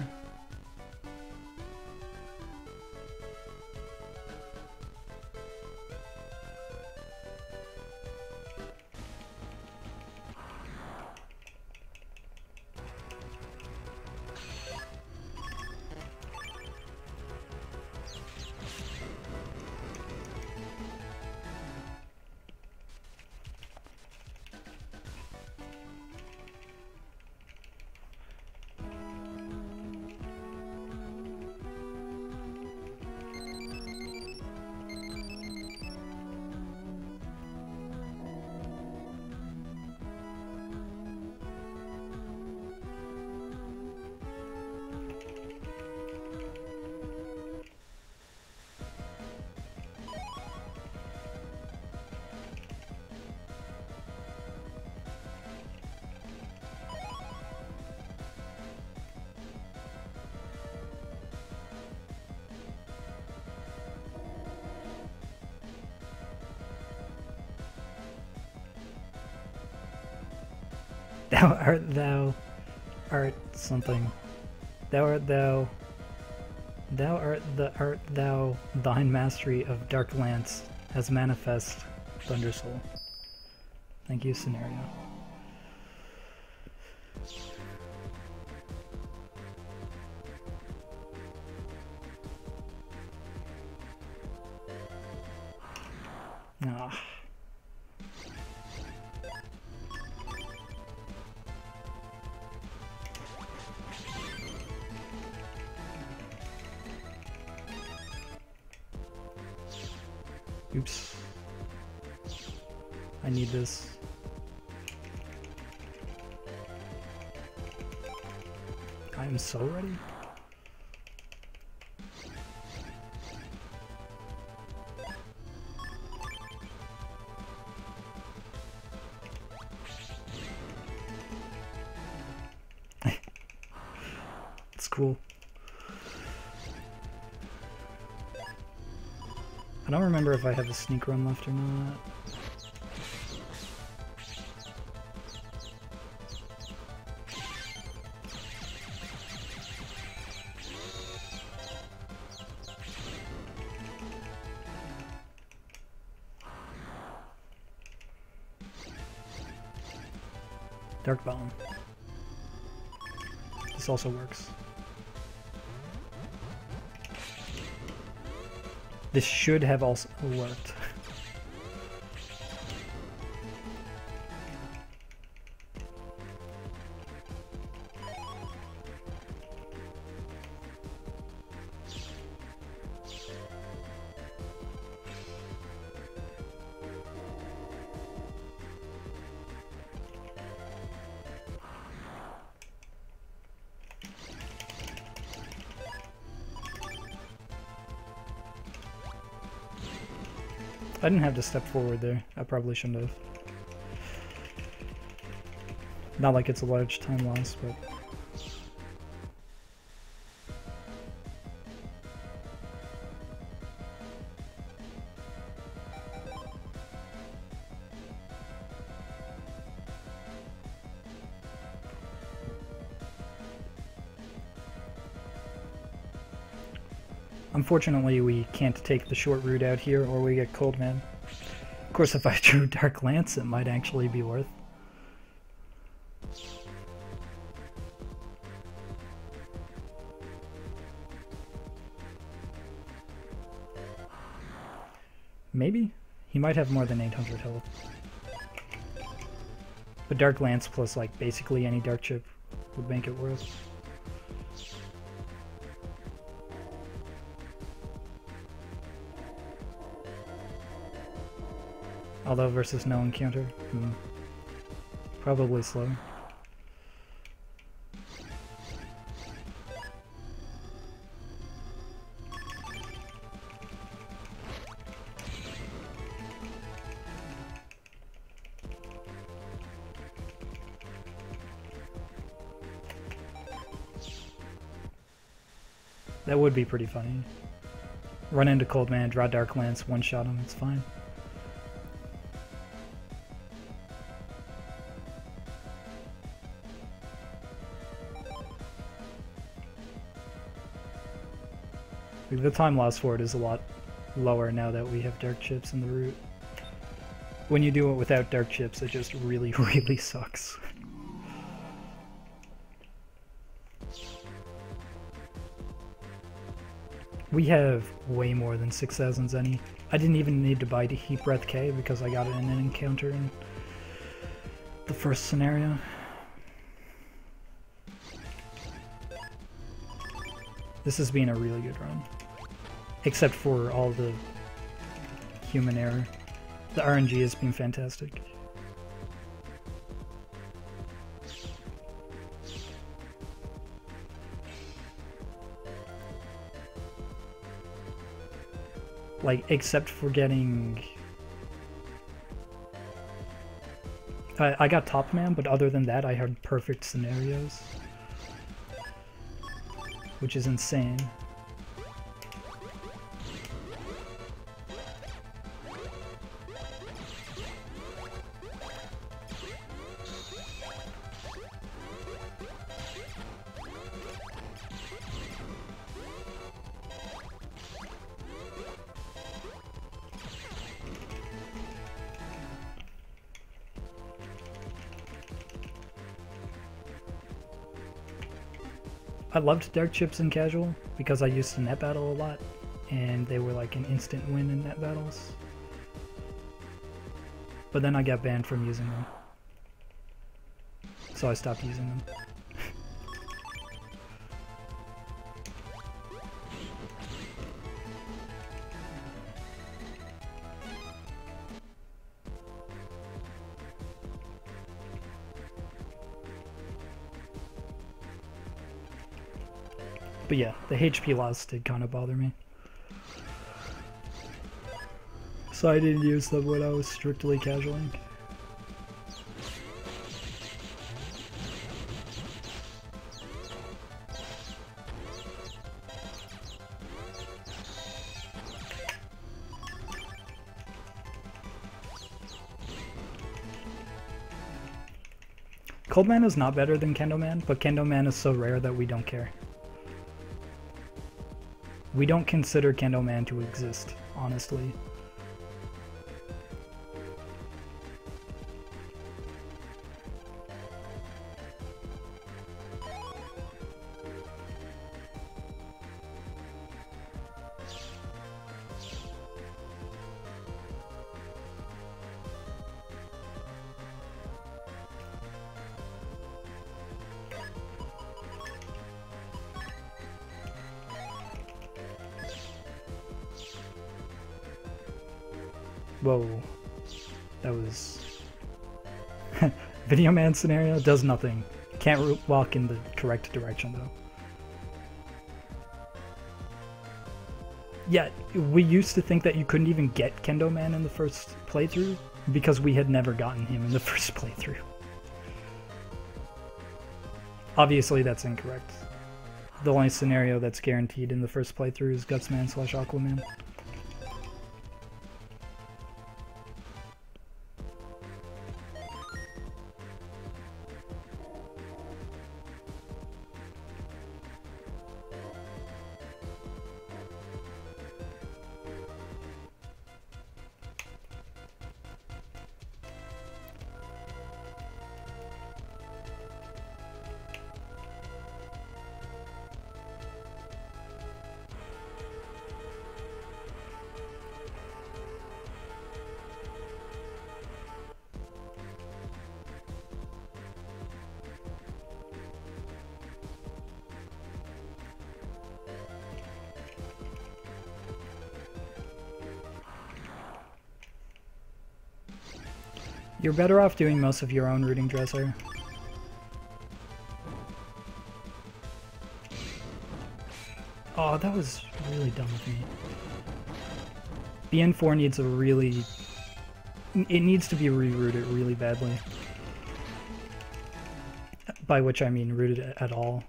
Something. Thou art thou Thou art the art thou thine mastery of dark lance as manifest Thundersoul. Thank you, scenario. Remember if I have a sneak run left or not. Dark Bomb. This also works. This should have also worked. I didn't have to step forward there. I probably shouldn't have. Not like it's a large time loss, but... Unfortunately, we can't take the short route out here, or we get Cold Man. Of course, if I <laughs> drew Dark Lance, it might actually be worth. Maybe? He might have more than 800 health. But Dark Lance plus, like, basically any Dark Chip would make it worth. Although versus no encounter, hmm. probably slow. That would be pretty funny. Run into Cold Man, draw Dark Lance, one-shot him, it's fine. The time loss for it is a lot lower now that we have dark chips in the route. When you do it without dark chips, it just really, <laughs> really sucks. We have way more than 6,000 Zenny. I didn't even need to buy the Heat Breath K because I got it in an encounter in the first scenario. This has been a really good run. Except for all the human error. The RNG has been fantastic. Like, except for getting... I, I got Top Man, but other than that, I had perfect scenarios. Which is insane. I loved Dark Chips in casual because I used to net battle a lot, and they were like an instant win in net battles. But then I got banned from using them. So I stopped using them. Yeah, the HP loss did kind of bother me. So I didn't use them when I was strictly casualing. Cold Man is not better than Kendo Man, but Kendo Man is so rare that we don't care. We don't consider Kendo Man to exist, honestly. Scenario does nothing. Can't walk in the correct direction though. Yeah, we used to think that you couldn't even get Kendo Man in the first playthrough because we had never gotten him in the <laughs> first playthrough. Obviously that's incorrect. The only scenario that's guaranteed in the first playthrough is Gutsman slash Aquaman. You're better off doing most of your own routing dresser. Oh, that was really dumb of me. BN4 needs a really... It needs to be rerouted really badly. By which I mean routed at all.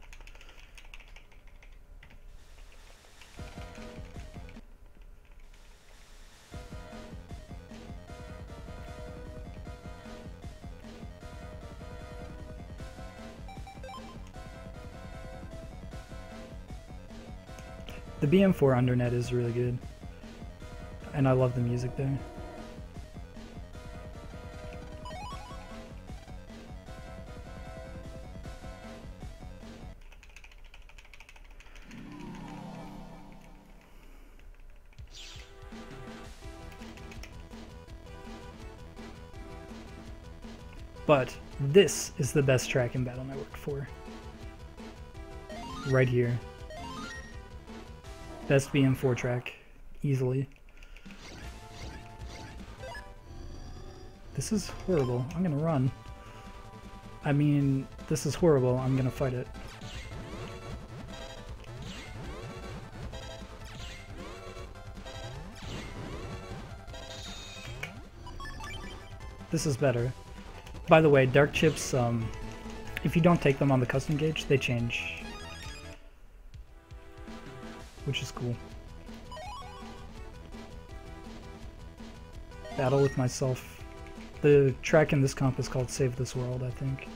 The BN4 undernet is really good. And I love the music there. But this is the best track in Battle Network 4. Right here. Best BN4 track, easily. This is horrible. I'm gonna run. I mean, this is horrible. I'm gonna fight it. This is better. By the way, Dark Chips, um, if you don't take them on the custom gauge, they change which is cool. Battle with myself. The track in this comp is called Save This World, I think.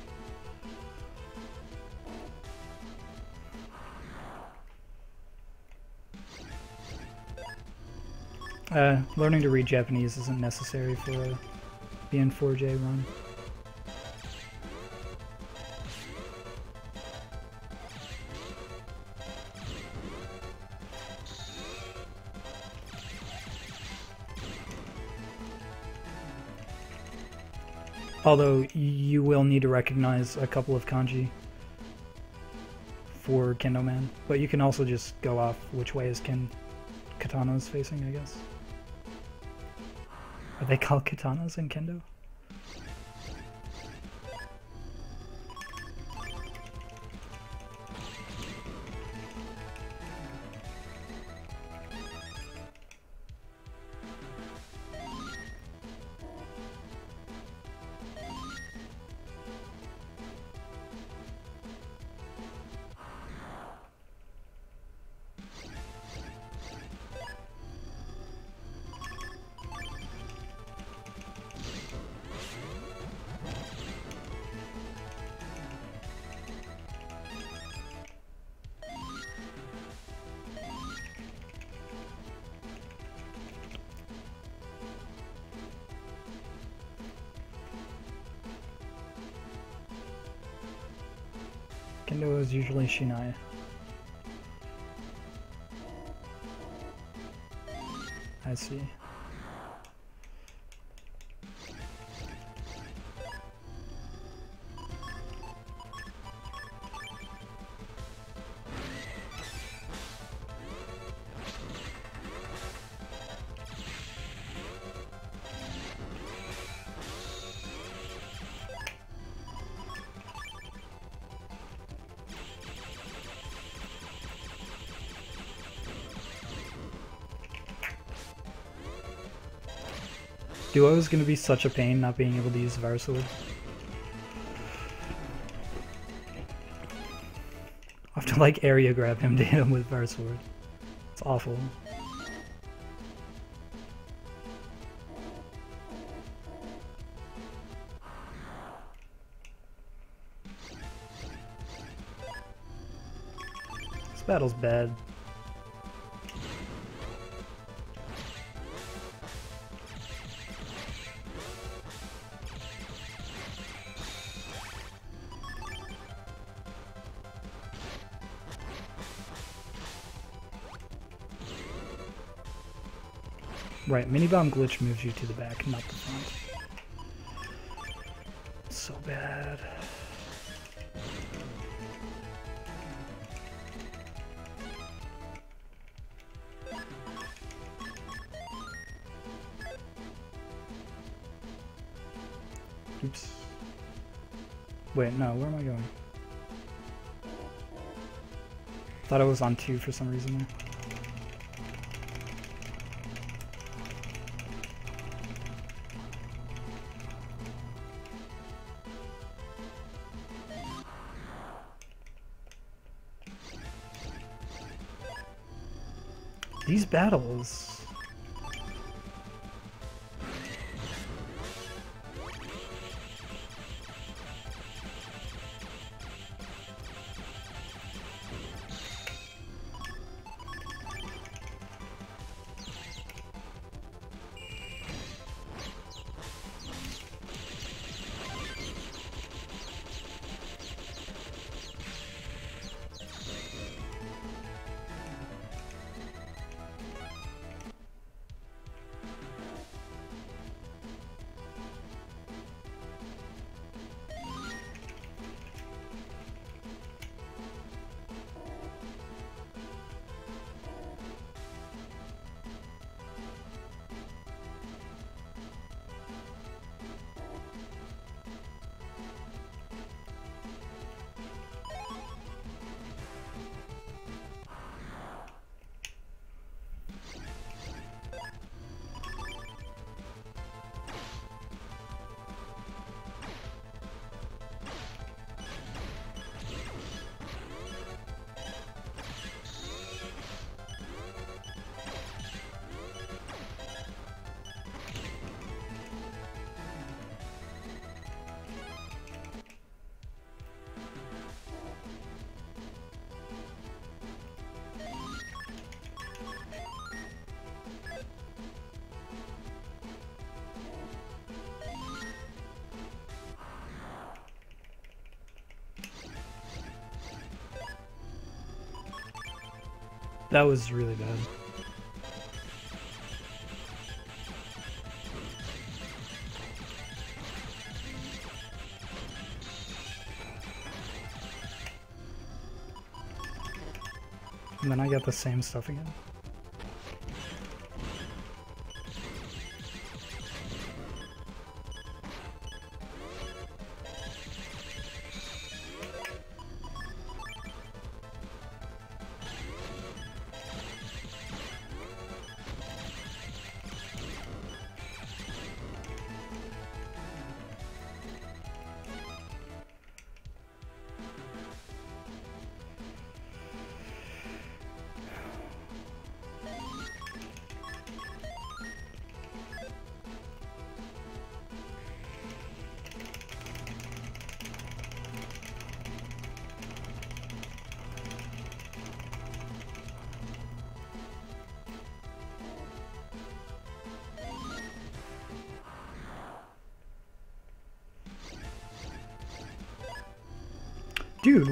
Uh, learning to read Japanese isn't necessary for a BN4J run. Although you will need to recognize a couple of kanji for Kendo Man, but you can also just go off which way is Ken Katana's facing, I guess. Are they called katanas in Kendo? Kendo I see. Duo is gonna be such a pain not being able to use Varsword. I have to like area grab him <laughs> to hit him with Varsword. It's awful. This battle's bad. Right, mini bomb glitch moves you to the back, not the front. So bad. Oops. Wait, no, where am I going? Thought I was on two for some reason there. Battles... That was really bad. And then I got the same stuff again.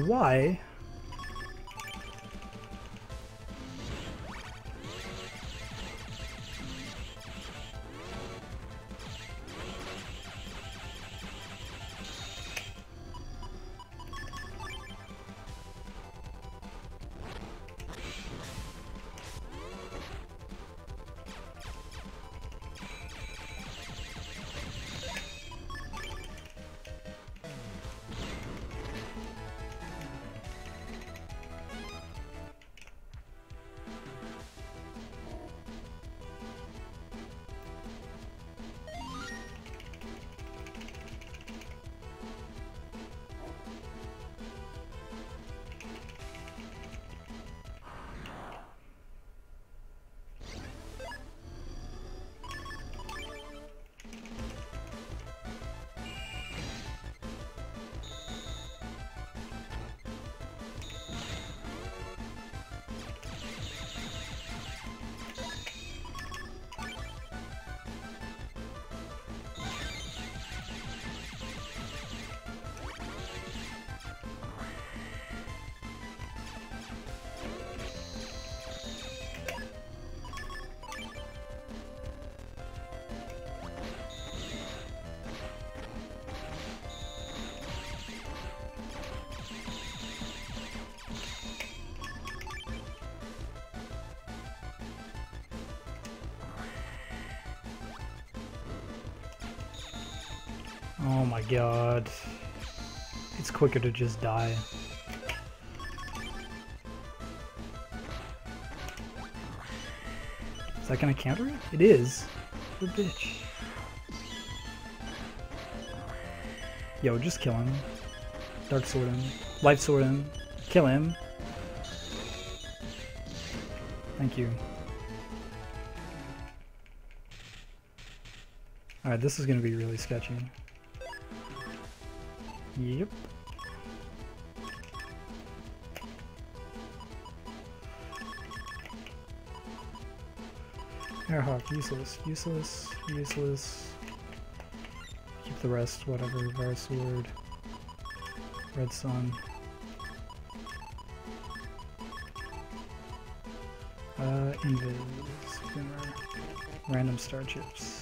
Why? God. It's quicker to just die. Is that gonna counter it? It is. A bitch. Yo, just kill him. Dark sword him. Life sword him. Kill him. Thank you. Alright, this is gonna be really sketchy. Yep. AirHoc, useless, useless, useless. Keep the rest, whatever. Var Sword. Red Sun. Uh, Invis. Random star chips.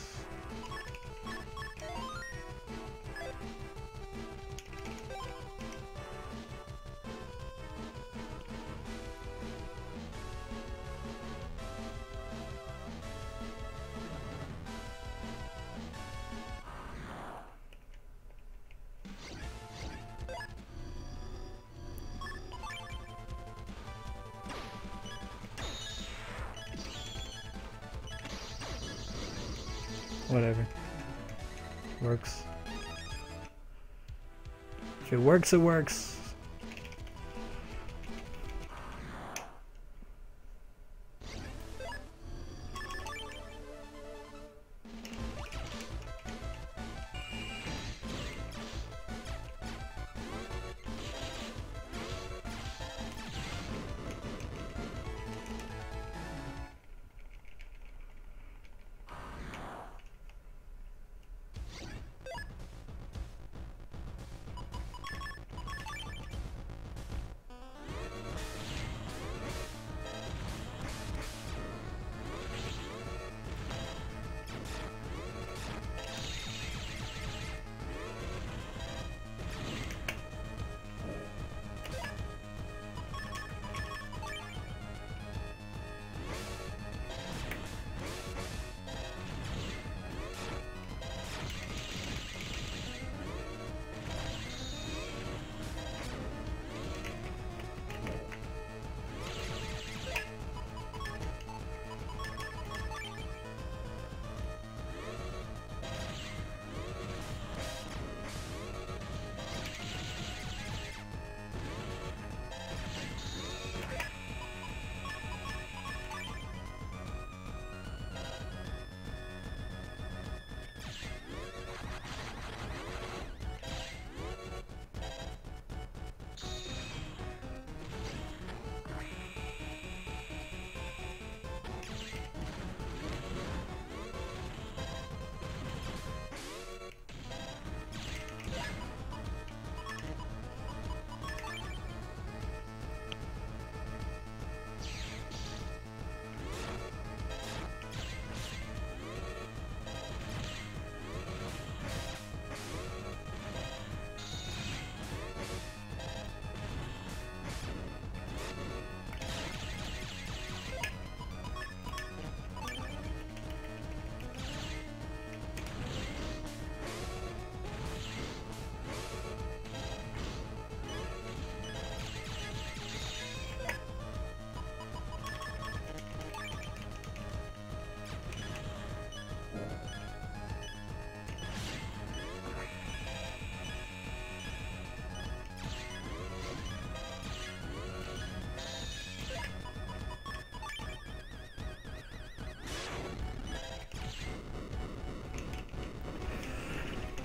Works, it works.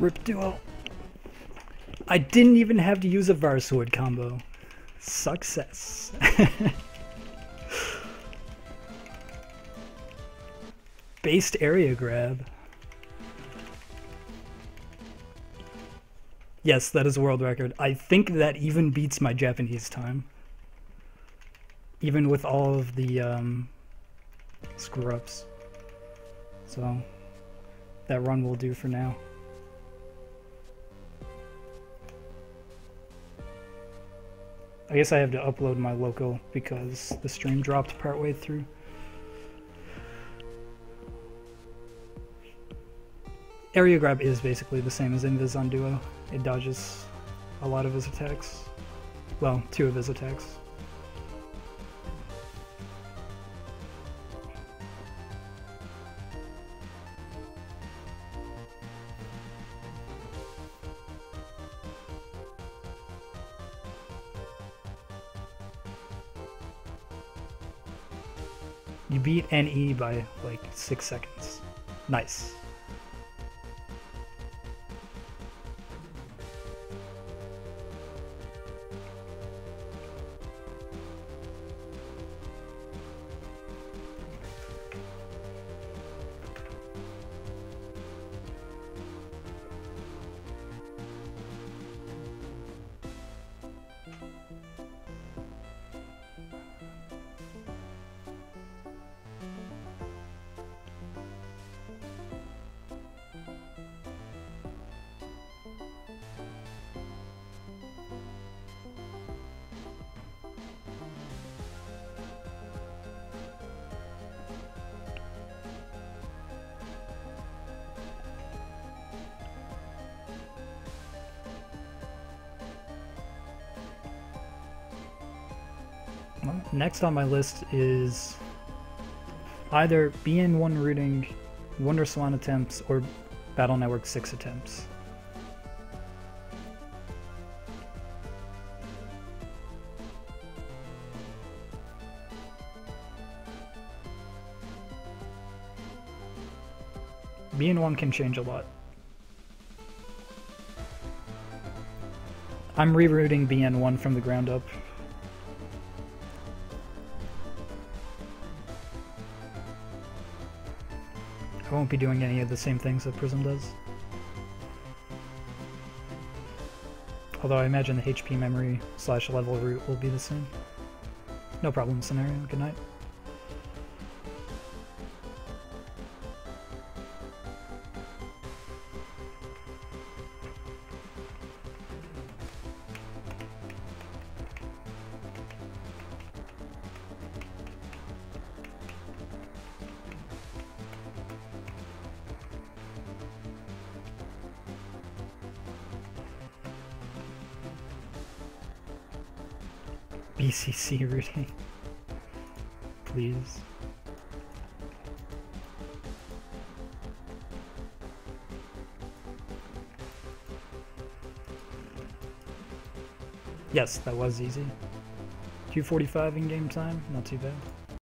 Rip duo. I didn't even have to use a Var Sword combo. Success. <laughs> Based area grab. Yes, that is a world record. I think that even beats my Japanese time. Even with all of the um, screw-ups. So, that run will do for now. I guess I have to upload my local because the stream dropped partway through. Area grab is basically the same as Invis on Duo. It dodges a lot of his attacks. Well, two of his attacks. NE by like six seconds. Nice. Next on my list is either BN1 routing, Wonder Swan attempts, or Battle Network 6 attempts. BN1 can change a lot. I'm rerouting BN1 from the ground up. Won't be doing any of the same things that Prism does. Although I imagine the HP memory slash level route will be the same. No problem scenario, good night. That was easy. 245 in game time, not too bad.